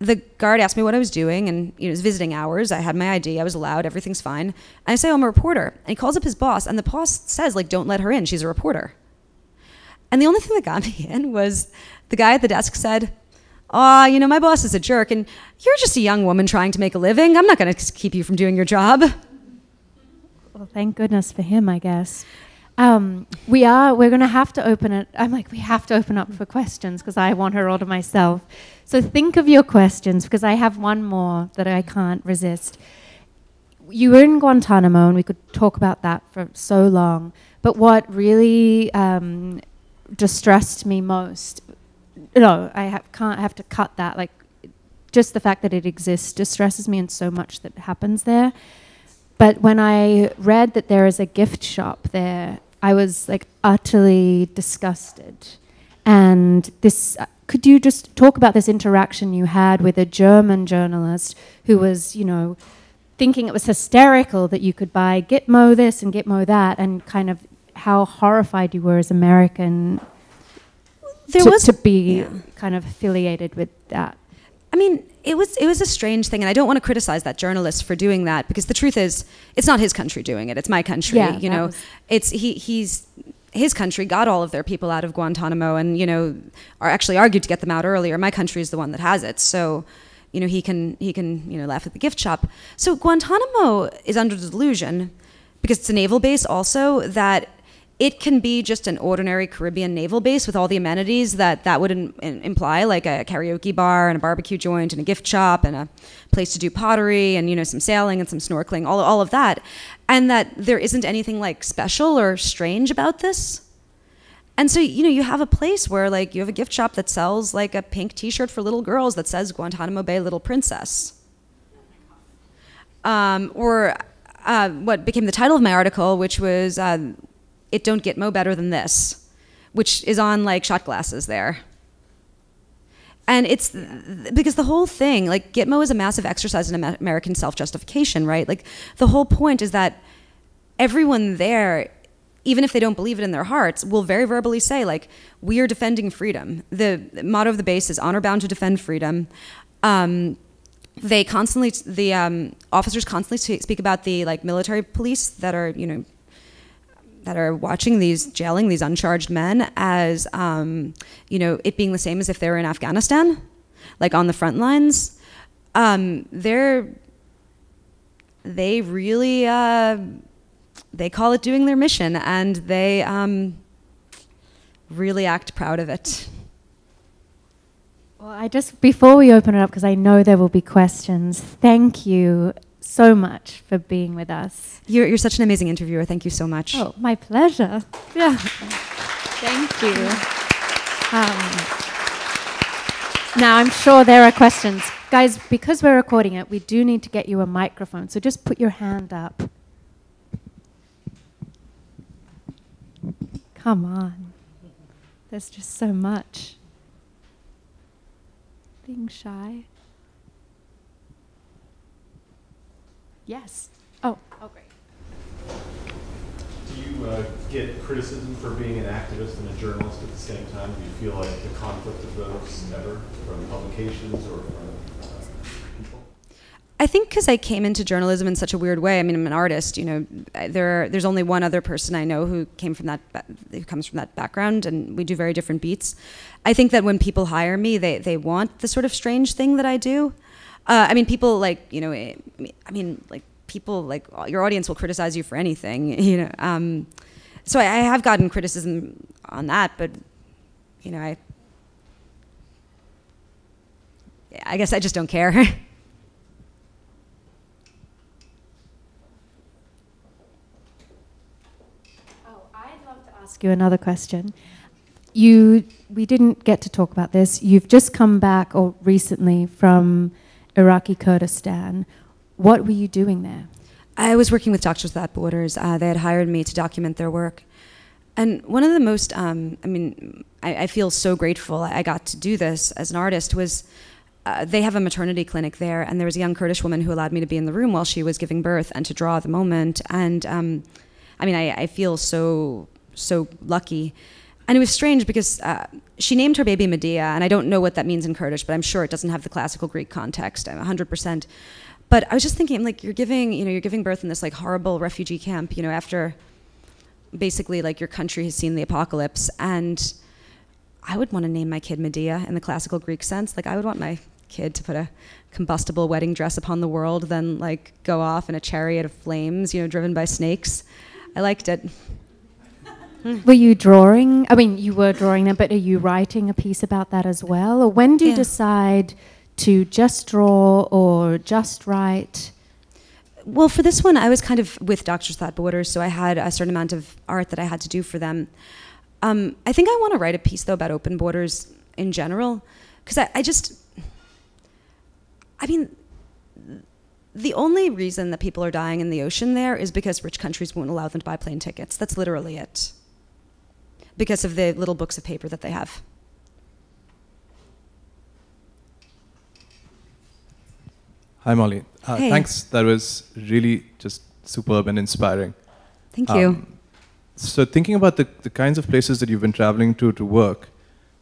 S2: the guard asked me what I was doing, and you know, it was visiting hours. I had my ID, I was allowed, everything's fine. And I say, oh, I'm a reporter. And he calls up his boss, and the boss says, like, don't let her in. She's a reporter. And the only thing that got me in was the guy at the desk said, oh, you know, my boss is a jerk, and you're just a young woman trying to make a living. I'm not going to keep you from doing your job.
S3: Well, thank goodness for him, I guess. Um, we are. We're going to have to open it. I'm like, we have to open up for questions because I want her all to myself. So think of your questions because I have one more that I can't resist. You were in Guantanamo, and we could talk about that for so long. But what really um, distressed me most, no, I have, can't have to cut that. Like, just the fact that it exists distresses me, and so much that happens there. But when I read that there is a gift shop there, I was like utterly disgusted. And this, uh, could you just talk about this interaction you had with a German journalist who was, you know, thinking it was hysterical that you could buy Gitmo this and Gitmo that, and kind of how horrified you were as American
S2: There
S3: to,
S2: was
S3: to be
S2: yeah.
S3: kind of affiliated with that.
S2: I mean, it was it was a strange thing, and I don't want to criticize that journalist for doing that because the truth is, it's not his country doing it; it's my country.
S3: Yeah,
S2: you know,
S3: was-
S2: it's he he's his country got all of their people out of Guantanamo, and you know, are actually argued to get them out earlier. My country is the one that has it, so you know he can he can you know laugh at the gift shop. So Guantanamo is under the delusion because it's a naval base also that it can be just an ordinary Caribbean naval base with all the amenities that that would in, in- imply, like a karaoke bar and a barbecue joint and a gift shop and a place to do pottery and you know some sailing and some snorkeling, all all of that, and that there isn't anything like special or strange about this. And so you know you have a place where like you have a gift shop that sells like a pink T-shirt for little girls that says Guantanamo Bay Little Princess um, or uh, what became the title of my article, which was uh, "It Don't Get Mo Better Than This," which is on like shot glasses there. And it's because the whole thing, like Gitmo, is a massive exercise in American self-justification, right? Like the whole point is that everyone there, even if they don't believe it in their hearts, will very verbally say, like, "We are defending freedom." The motto of the base is "Honor bound to defend freedom." Um, they constantly the um, officers constantly speak about the like military police that are you know that are watching these jailing these uncharged men as um, you know it being the same as if they were in Afghanistan, like on the front lines. Um, they're they really uh, they call it doing their mission, and they um, really act proud of it.
S3: Well, I just, before we open it up, because I know there will be questions, thank you so much for being with us.
S2: You're, you're such an amazing interviewer. Thank you so much.
S3: Oh, my pleasure. Yeah. Thank you. Um, now, I'm sure there are questions. Guys, because we're recording it, we do need to get you a microphone. So just put your hand up. Come on. There's just so much. Being shy. Yes. Oh, oh, great.
S4: Do you uh, get criticism for being an activist and a journalist at the same time? Do you feel like the conflict of those ever from publications or from uh, people?
S2: I think because I came into journalism in such a weird way. I mean, I'm an artist. You know, there are, there's only one other person I know who came from that ba- who comes from that background, and we do very different beats. I think that when people hire me, they they want the sort of strange thing that I do. Uh, I mean, people like you know, I mean- I mean, like people like your audience will criticize you for anything. You know, um, so I, I have gotten criticism on that, but you know, I I guess I just don't care.
S3: Oh, I'd love to ask you another question. You, we didn't get to talk about this. You've just come back, or recently, from Iraqi Kurdistan. What were you doing there?
S2: I was working with Doctors Without Borders. Uh, they had hired me to document their work. And one of the most, um, I mean, I, I, feel so grateful I got to do this as an artist was uh, they have a maternity clinic there, and there was a young Kurdish woman who allowed me to be in the room while she was giving birth and to draw the moment. And um, I mean, I, I, feel so, so lucky. And it was strange because uh, she named her baby Medea, and I don't know what that means in Kurdish, but I'm sure it doesn't have the classical Greek context. I'm 100%. But I was just thinking, like, you're giving, you know, you're giving birth in this like horrible refugee camp, you know, after basically like your country has seen the apocalypse and I would want to name my kid Medea in the classical Greek sense. Like I would want my kid to put a combustible wedding dress upon the world, then like go off in a chariot of flames, you know, driven by snakes. I liked it.
S3: Were you drawing? I mean, you were drawing them, but are you writing a piece about that as well? Or when do you yeah. decide to just draw or just write?
S2: well, for this one, I was kind of with Doctors Without Borders, so I had a certain amount of art that I had to do for them. Um, I think I want to write a piece though about open borders in general, because I, I just, I mean, the only reason that people are dying in the ocean there is because rich countries won't allow them to buy plane tickets. That's literally it. Because of the little books of paper that they have.
S5: Hi, Molly. Uh, hey. Thanks. That was really just superb and inspiring.
S2: Thank you. Um,
S5: so, thinking about the, the kinds of places that you've been traveling to to work,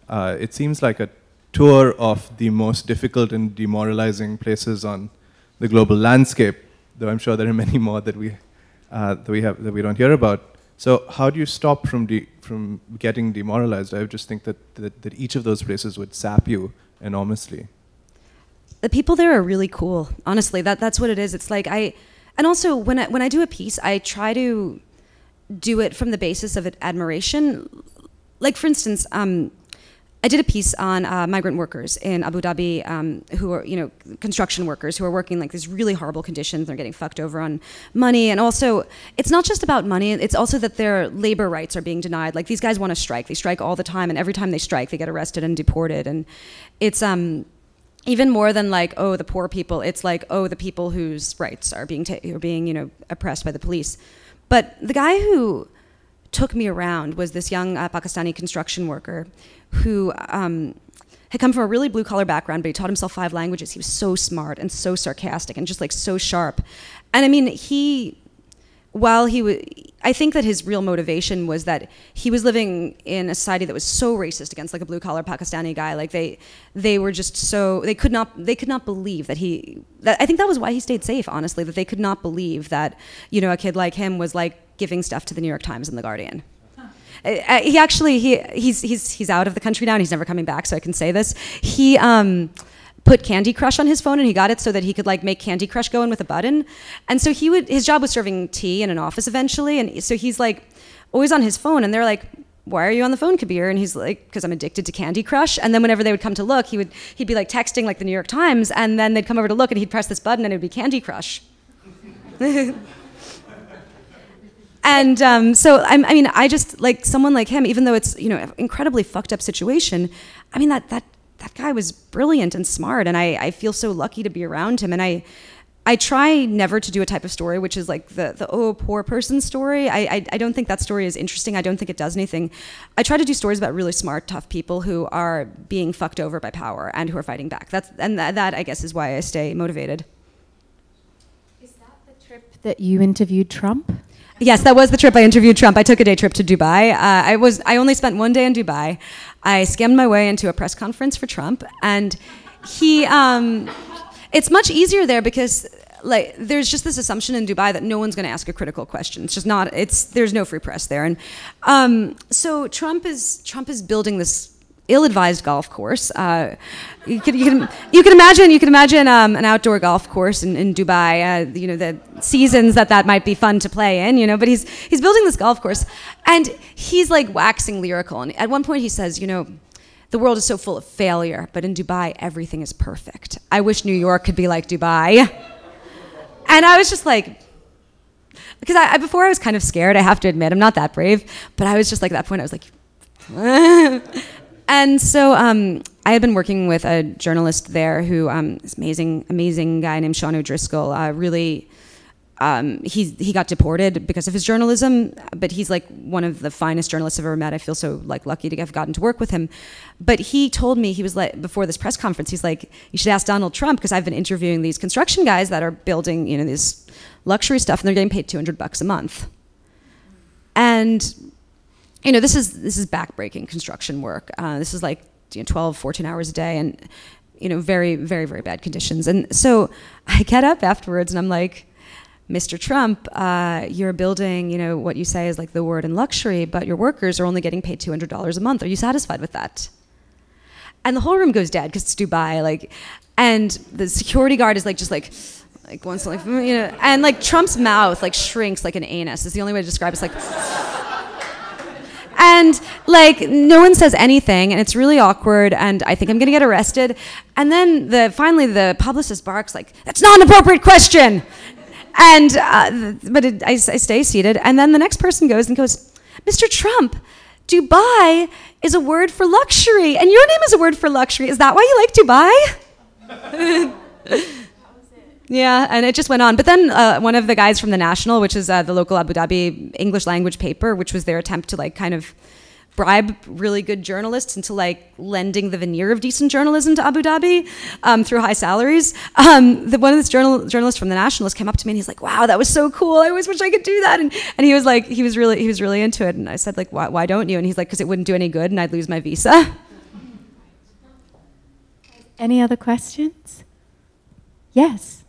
S5: uh, it seems like a tour of the most difficult and demoralizing places on the global landscape, though I'm sure there are many more that we, uh, that we, have, that we don't hear about. So, how do you stop from, from getting demoralized? I would just think that, that, that each of those places would sap you enormously
S2: the people there are really cool. Honestly, that that's what it is. It's like I, and also when I when I do a piece, I try to do it from the basis of admiration. Like for instance, um, I did a piece on uh, migrant workers in Abu Dhabi um, who are, you know, construction workers who are working like these really horrible conditions. They're getting fucked over on money, and also it's not just about money. It's also that their labor rights are being denied. Like these guys want to strike. They strike all the time, and every time they strike, they get arrested and deported. And it's um, even more than like oh the poor people it's like oh the people whose rights are being are being you know oppressed by the police but the guy who took me around was this young uh, pakistani construction worker who um, had come from a really blue collar background but he taught himself five languages. He was so smart and so sarcastic and just like so sharp. And i mean he while he was I think that his real motivation was that he was living in a society that was so racist against like a blue collar Pakistani guy. Like they, they were just so they could not they could not believe that he. That, I think that was why he stayed safe. Honestly, that they could not believe that you know a kid like him was like giving stuff to the New York Times and the Guardian. Uh, uh, he actually he he's he's he's out of the country now and he's never coming back, so I can say this. He um put Candy Crush on his phone and he got it so that he could like make Candy Crush go in with a button. And so he would his job was serving tea in an office eventually and so he's like always on his phone and they're like why are you on the phone kabir? And he's like because i'm addicted to candy crush. And then whenever they would come to look he would he'd be like texting like the new york times and then they'd come over to look and he'd press this button and it would be candy crush. And um, so I'm, i mean i just like someone like him even though it's you know incredibly fucked up situation i mean that that that guy was brilliant and smart and I, I feel so lucky to be around him and I I try never to do a type of story which is like the, the oh poor person story. I, I, I don't think that story is interesting. I don't think it does anything. I try to do stories about really smart, tough people who are being fucked over by power and who are fighting back. That's and that, that I guess is why I stay motivated.
S3: Is that the trip that you interviewed Trump?
S2: Yes, that was the trip I interviewed Trump. I took a day trip to Dubai. Uh, I was I only spent one day in Dubai. I scammed my way into a press conference for Trump, and he. Um, it's much easier there because like there's just this assumption in Dubai that no one's going to ask a critical question. It's just not. It's there's no free press there, and um, so Trump is Trump is building this ill-advised golf course. Uh, you, can, you, can, you can imagine you can imagine um, an outdoor golf course in, in Dubai. Uh, you know the seasons that that might be fun to play in. You know, but he's he's building this golf course, and he's like waxing lyrical. And at one point he says, you know. The world is so full of failure, but in Dubai, everything is perfect. I wish New York could be like Dubai. And I was just like, because I, before I was kind of scared, I have to admit, I'm not that brave, but I was just like, at that point, I was like, And so um, I had been working with a journalist there who, um, this amazing, amazing guy named Sean O'Driscoll, uh, really um, he he got deported because of his journalism, but he's like one of the finest journalists I've ever met. I feel so like lucky to have gotten to work with him. But he told me he was like before this press conference, he's like, you should ask Donald Trump because I've been interviewing these construction guys that are building you know this luxury stuff and they're getting paid 200 bucks a month. And you know this is this is backbreaking construction work. Uh, this is like you know 12, 14 hours a day and you know very very very bad conditions. And so I get up afterwards and I'm like Mr. Trump, uh, you're building, you know, what you say is like the word in luxury, but your workers are only getting paid $200 a month. Are you satisfied with that? And the whole room goes dead because it's Dubai, like, and the security guard is like just like, like once like you know, and like Trump's mouth like shrinks like an anus. Is the only way to describe it. It's like. And like no one says anything, and it's really awkward. And I think I'm gonna get arrested. And then the finally the publicist barks like, "That's not an appropriate question." And uh, but it, I, I stay seated, and then the next person goes and goes, Mr. Trump, Dubai is a word for luxury, and your name is a word for luxury. Is that why you like Dubai? yeah, and it just went on. But then uh, one of the guys from the National, which is uh, the local Abu Dhabi English language paper, which was their attempt to like kind of bribe really good journalists into like lending the veneer of decent journalism to Abu Dhabi um, through high salaries. Um, the, one of the journal, journalists from the Nationalist came up to me and he's like, "Wow, that was so cool! I always wish I could do that." And, and he was like, he was really he was really into it. And I said like, "Why, why don't you?" And he's like, "Because it wouldn't do any good, and I'd lose my visa."
S3: Any other questions? Yes.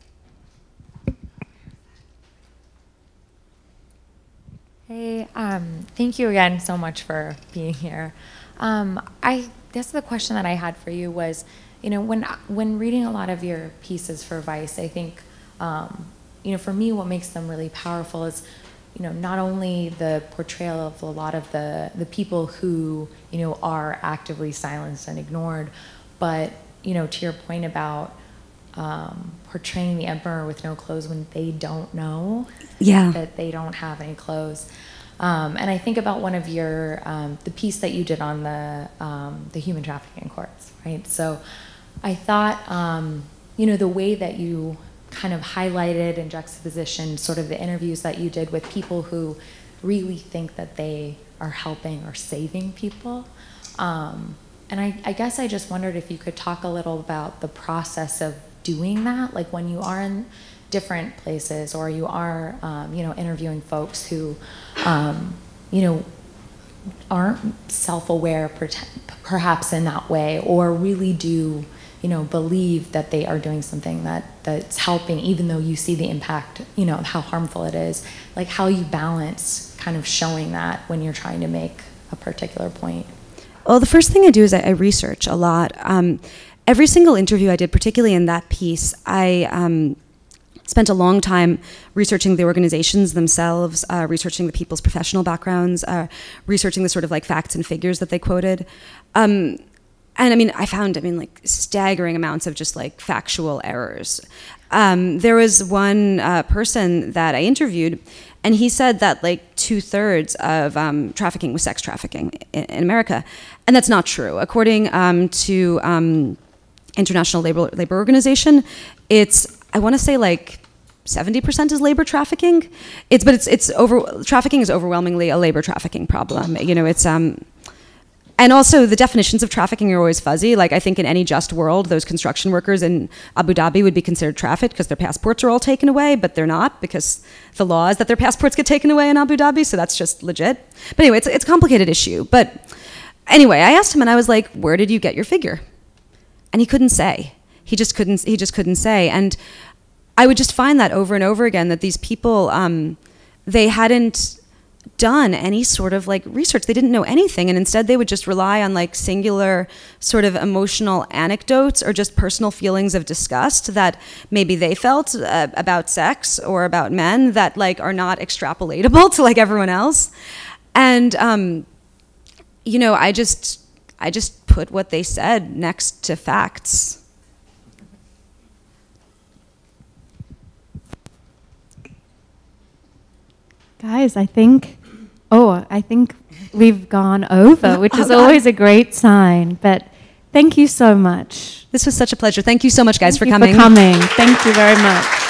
S6: Hey, um, thank you again so much for being here. Um, I guess the question that I had for you was, you know, when when reading a lot of your pieces for Vice, I think, um, you know, for me, what makes them really powerful is, you know, not only the portrayal of a lot of the the people who you know are actively silenced and ignored, but you know, to your point about um, portraying the emperor with no clothes when they don't know
S2: yeah.
S6: that they don't have any clothes. Um, and I think about one of your um, the piece that you did on the um, the human trafficking courts, right? So I thought um, you know the way that you kind of highlighted and juxtaposition sort of the interviews that you did with people who really think that they are helping or saving people. Um, and I, I guess I just wondered if you could talk a little about the process of doing that, like when you are in different places or you are, um, you know, interviewing folks who, um, you know, aren't self-aware perhaps in that way or really do you know believe that they are doing something that that's helping even though you see the impact you know how harmful it is like how you balance kind of showing that when you're trying to make a particular point.
S2: Well the first thing i do is i, I research a lot. Um, every single interview I did, particularly in that piece, I um, spent a long time researching the organizations themselves, uh, researching the people's professional backgrounds, uh, researching the sort of like facts and figures that they quoted. Um, and I mean, I found, I mean, like staggering amounts of just like factual errors. Um, there was one uh, person that I interviewed, and he said that like two thirds of um, trafficking was sex trafficking in, in, America, and that's not true. According um, to um, International Labor, Labor Organization, it's, I want to say like 70% is labor trafficking. It's, but it's, it's over, trafficking is overwhelmingly a labor trafficking problem. You know, it's, um, and also the definitions of trafficking are always fuzzy. Like I think in any just world, those construction workers in Abu Dhabi would be considered trafficked because their passports are all taken away, but they're not because the law is that their passports get taken away in Abu Dhabi, so that's just legit. But anyway, it's, it's a complicated issue. But anyway, I asked him and I was like, where did you get your figure? And he couldn't say. He just couldn't. He just couldn't say. And I would just find that over and over again that these people, um, they hadn't done any sort of like research. They didn't know anything, and instead they would just rely on like singular sort of emotional anecdotes or just personal feelings of disgust that maybe they felt uh, about sex or about men that like are not extrapolatable to like everyone else. And um, you know, I just I just put what they said next to facts.
S3: Guys, I think, oh, I think we've gone over, which is always a great sign. But thank you so much.
S2: This was such a pleasure. Thank you so much, guys,
S3: thank
S2: for coming.
S3: For coming. Thank you very much.